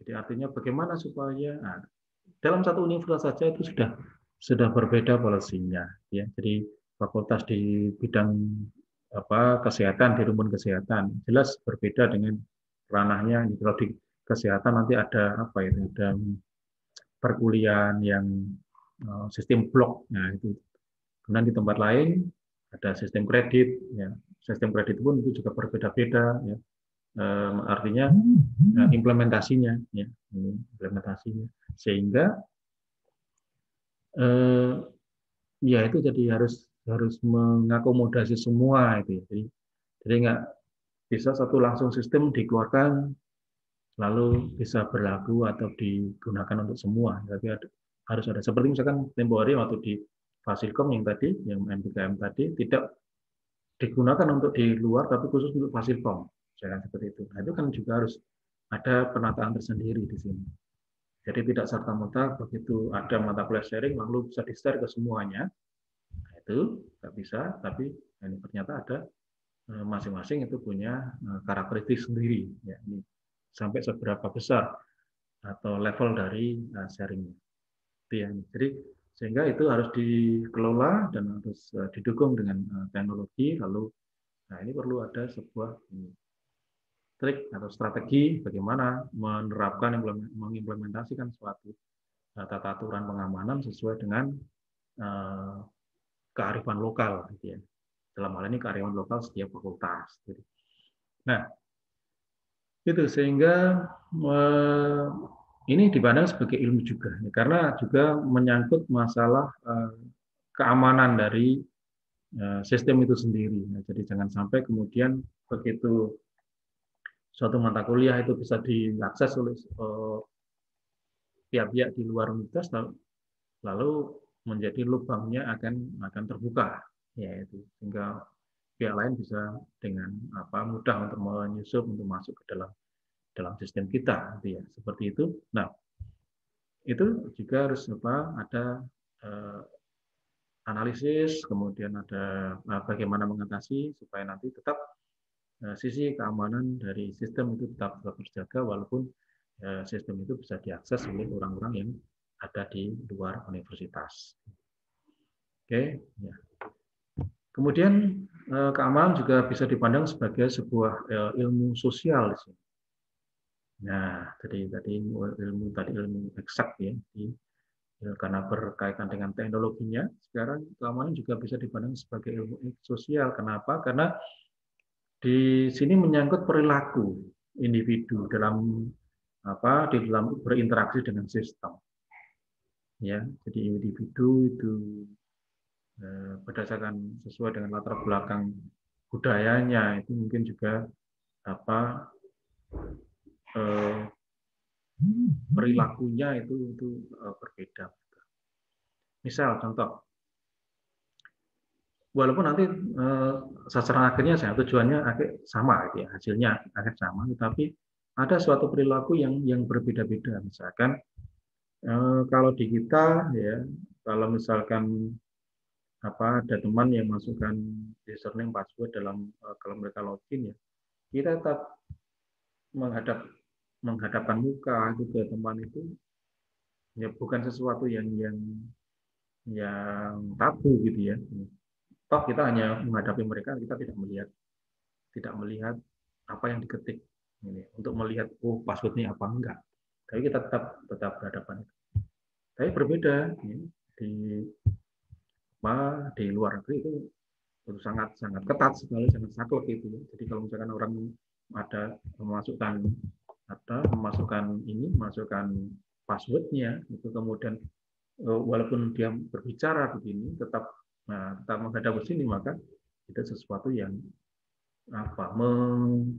Jadi artinya bagaimana supaya nah, dalam satu universitas saja itu sudah sudah berbeda polisinya ya. Jadi fakultas di bidang apa kesehatan di rumpun kesehatan jelas berbeda dengan ranahnya. Kalau di kesehatan nanti ada apa itu ada perkuliahan yang eh, sistem blok nah itu. Kemudian di tempat lain ada sistem kredit ya. Sistem kredit pun itu juga berbeda-beda ya artinya eh, implementasinya ya ini implementasinya. Sehingga eh, ya itu jadi harus harus mengakomodasi semua itu ya. jadi jadi nggak bisa satu langsung sistem dikeluarkan lalu bisa berlaku atau digunakan untuk semua. Tapi ada, harus ada. Seperti misalkan tempo hari waktu di Fasilkom yang tadi yang MPKM tadi tidak digunakan untuk di luar tapi khusus untuk fasilkom jangan seperti itu. Nah itu kan juga harus ada penataan tersendiri di sini. Jadi tidak serta merta begitu ada mata kuliah sharing lalu bisa di share ke semuanya. Nah, itu nggak bisa tapi ini ternyata ada eh, masing-masing itu punya eh, karakteristik sendiri. Ya ini sampai seberapa besar atau level dari eh, sharingnya. Ya. Jadi sehingga itu harus dikelola dan harus didukung dengan teknologi lalu nah ini perlu ada sebuah trik atau strategi bagaimana menerapkan mengimplementasikan suatu eh, tata aturan pengamanan sesuai dengan kearifan lokal gitu ya. dalam hal ini kearifan lokal setiap fakultas nah itu sehingga ini dipandang sebagai ilmu juga karena juga menyangkut masalah eh, keamanan dari eh, sistem itu sendiri. Nah, jadi jangan sampai kemudian begitu suatu mata kuliah itu bisa diakses oleh eh, pihak-pihak di luar universitas lalu menjadi lubangnya akan akan terbuka. Yaitu sehingga pihak lain bisa dengan apa mudah untuk menyusup untuk masuk ke dalam dalam sistem kita gitu ya. Seperti itu. Nah itu juga harus apa ada eh, analisis kemudian ada nah, bagaimana mengatasi supaya nanti tetap eh, sisi keamanan dari sistem itu tetap, terjaga walaupun eh, sistem itu bisa diakses oleh orang-orang yang ada di luar universitas oke ya kemudian eh, keamanan juga bisa dipandang sebagai sebuah ilmu sosial Nah, jadi tadi ilmu tadi ilmu eksak ya, karena berkaitan dengan teknologinya, sekarang keamanan juga bisa dipandang sebagai ilmu sosial. Kenapa? Karena di sini menyangkut perilaku individu dalam apa di dalam berinteraksi dengan sistem. Ya, jadi individu itu eh, berdasarkan sesuai dengan latar belakang budayanya itu mungkin juga apa Eh, perilakunya itu itu eh, berbeda. Misal contoh, walaupun nanti eh, sasaran akhirnya saya tujuannya akhir sama ya hasilnya akhir sama, tetapi ada suatu perilaku yang yang berbeda-beda. Misalkan kalau di kita ya kalau misalkan apa ada teman yang masukkan username password dalam kalau mereka login ya kita tetap menghadap menghadapkan muka gitu ke teman itu ya bukan sesuatu yang yang yang tabu gitu ya. Toh kita hanya menghadapi mereka, kita tidak melihat tidak melihat apa yang diketik ini untuk melihat oh passwordnya apa enggak. Tapi kita tetap tetap berhadapan itu. Tapi berbeda ya, di apa di luar negeri itu itu sangat sangat ketat sekali sangat saklek itu jadi kalau misalkan orang ada memasukkan ada memasukkan ini memasukkan passwordnya itu kemudian eh, walaupun dia berbicara begini tetap nah, tetap menghadap ke sini maka itu sesuatu yang apa meng,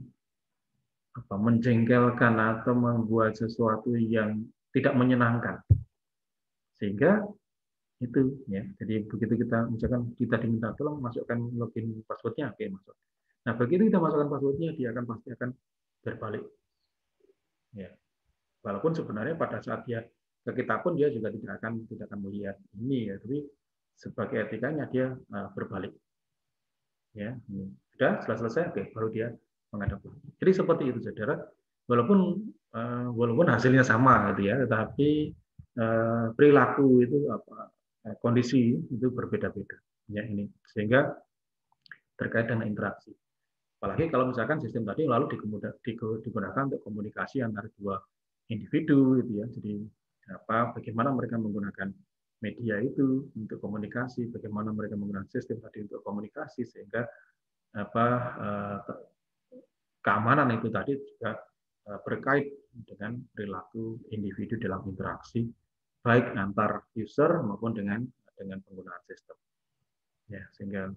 apa menjengkelkan atau membuat sesuatu yang tidak menyenangkan. Sehingga itu ya. Jadi begitu kita misalkan kita diminta tolong masukkan login passwordnya oke masuk. Nah begitu kita masukkan passwordnya dia akan pasti akan berbalik. Ya. Walaupun sebenarnya pada saat dia ke kita pun dia juga tidak akan tidak akan melihat ini ya. Tapi sebagai etikanya dia uh, berbalik. Ya sudah? Setelah selesai? Oke baru dia menghadap jadi seperti itu saudara. Walaupun uh, walaupun hasilnya sama gitu ya tetapi uh, perilaku itu apa Eh, kondisi itu berbeda-beda. Ya ini. Sehingga terkait dengan interaksi. Apalagi kalau misalkan sistem tadi lalu digunakan untuk komunikasi antara dua individu gitu ya. Jadi apa bagaimana mereka menggunakan media itu untuk komunikasi bagaimana mereka menggunakan sistem tadi untuk komunikasi sehingga apa eh, keamanan itu tadi juga eh, berkait dengan perilaku individu dalam interaksi baik antar user maupun dengan dengan penggunaan sistem. Ya, sehingga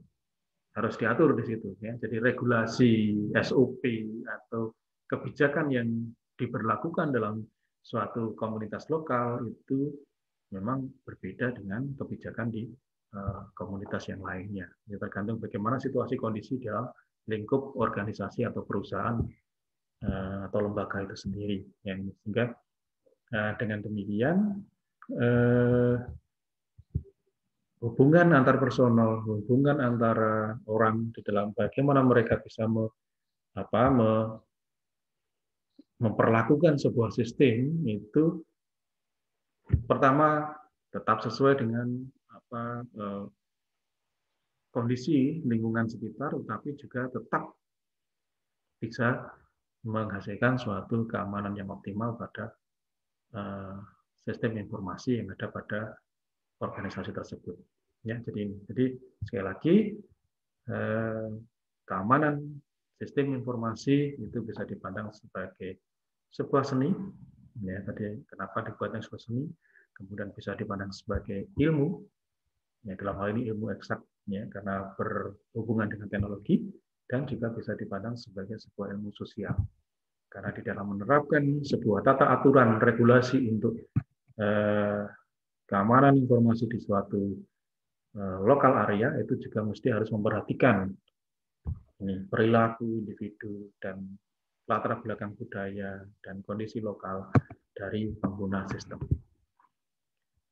harus diatur di situ ya. Jadi regulasi SOP atau kebijakan yang diberlakukan dalam suatu komunitas lokal itu memang berbeda dengan kebijakan di uh, komunitas yang lainnya. Ya, tergantung bagaimana situasi kondisi dalam lingkup organisasi atau perusahaan uh, atau lembaga itu sendiri. Ya, sehingga uh, dengan demikian eh, hubungan antar personal, hubungan antara orang di dalam bagaimana mereka bisa me, apa, me, memperlakukan sebuah sistem itu pertama tetap sesuai dengan apa eh, kondisi lingkungan sekitar, tetapi juga tetap bisa menghasilkan suatu keamanan yang optimal pada eh, sistem informasi yang ada pada organisasi tersebut. Ya, jadi jadi sekali lagi eh, keamanan sistem informasi itu bisa dipandang sebagai sebuah seni. Ya, tadi kenapa dibuatnya sebuah seni? Kemudian bisa dipandang sebagai ilmu. Ya, dalam hal ini ilmu eksak, ya, karena berhubungan dengan teknologi dan juga bisa dipandang sebagai sebuah ilmu sosial. Karena di dalam menerapkan sebuah tata aturan regulasi untuk Eh, keamanan informasi di suatu eh, lokal area itu juga mesti harus memperhatikan ini perilaku individu dan latar belakang budaya dan kondisi lokal dari pengguna sistem.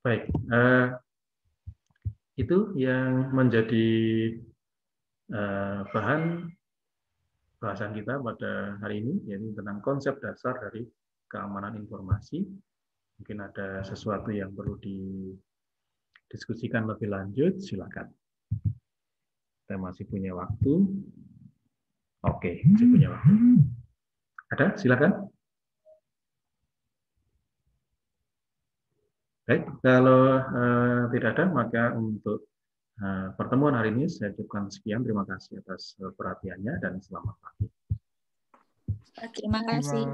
Baik, eh, itu yang menjadi bahan bahasan kita pada hari ini, yaitu tentang konsep dasar dari keamanan informasi Mungkin ada sesuatu yang perlu didiskusikan lebih lanjut, silakan. Kita masih punya waktu. Oke, masih punya waktu. Ada? Silakan. Baik, kalau uh, tidak ada, maka untuk uh, pertemuan hari ini saya cukupkan sekian. Terima kasih atas perhatiannya dan selamat pagi. Terima kasih.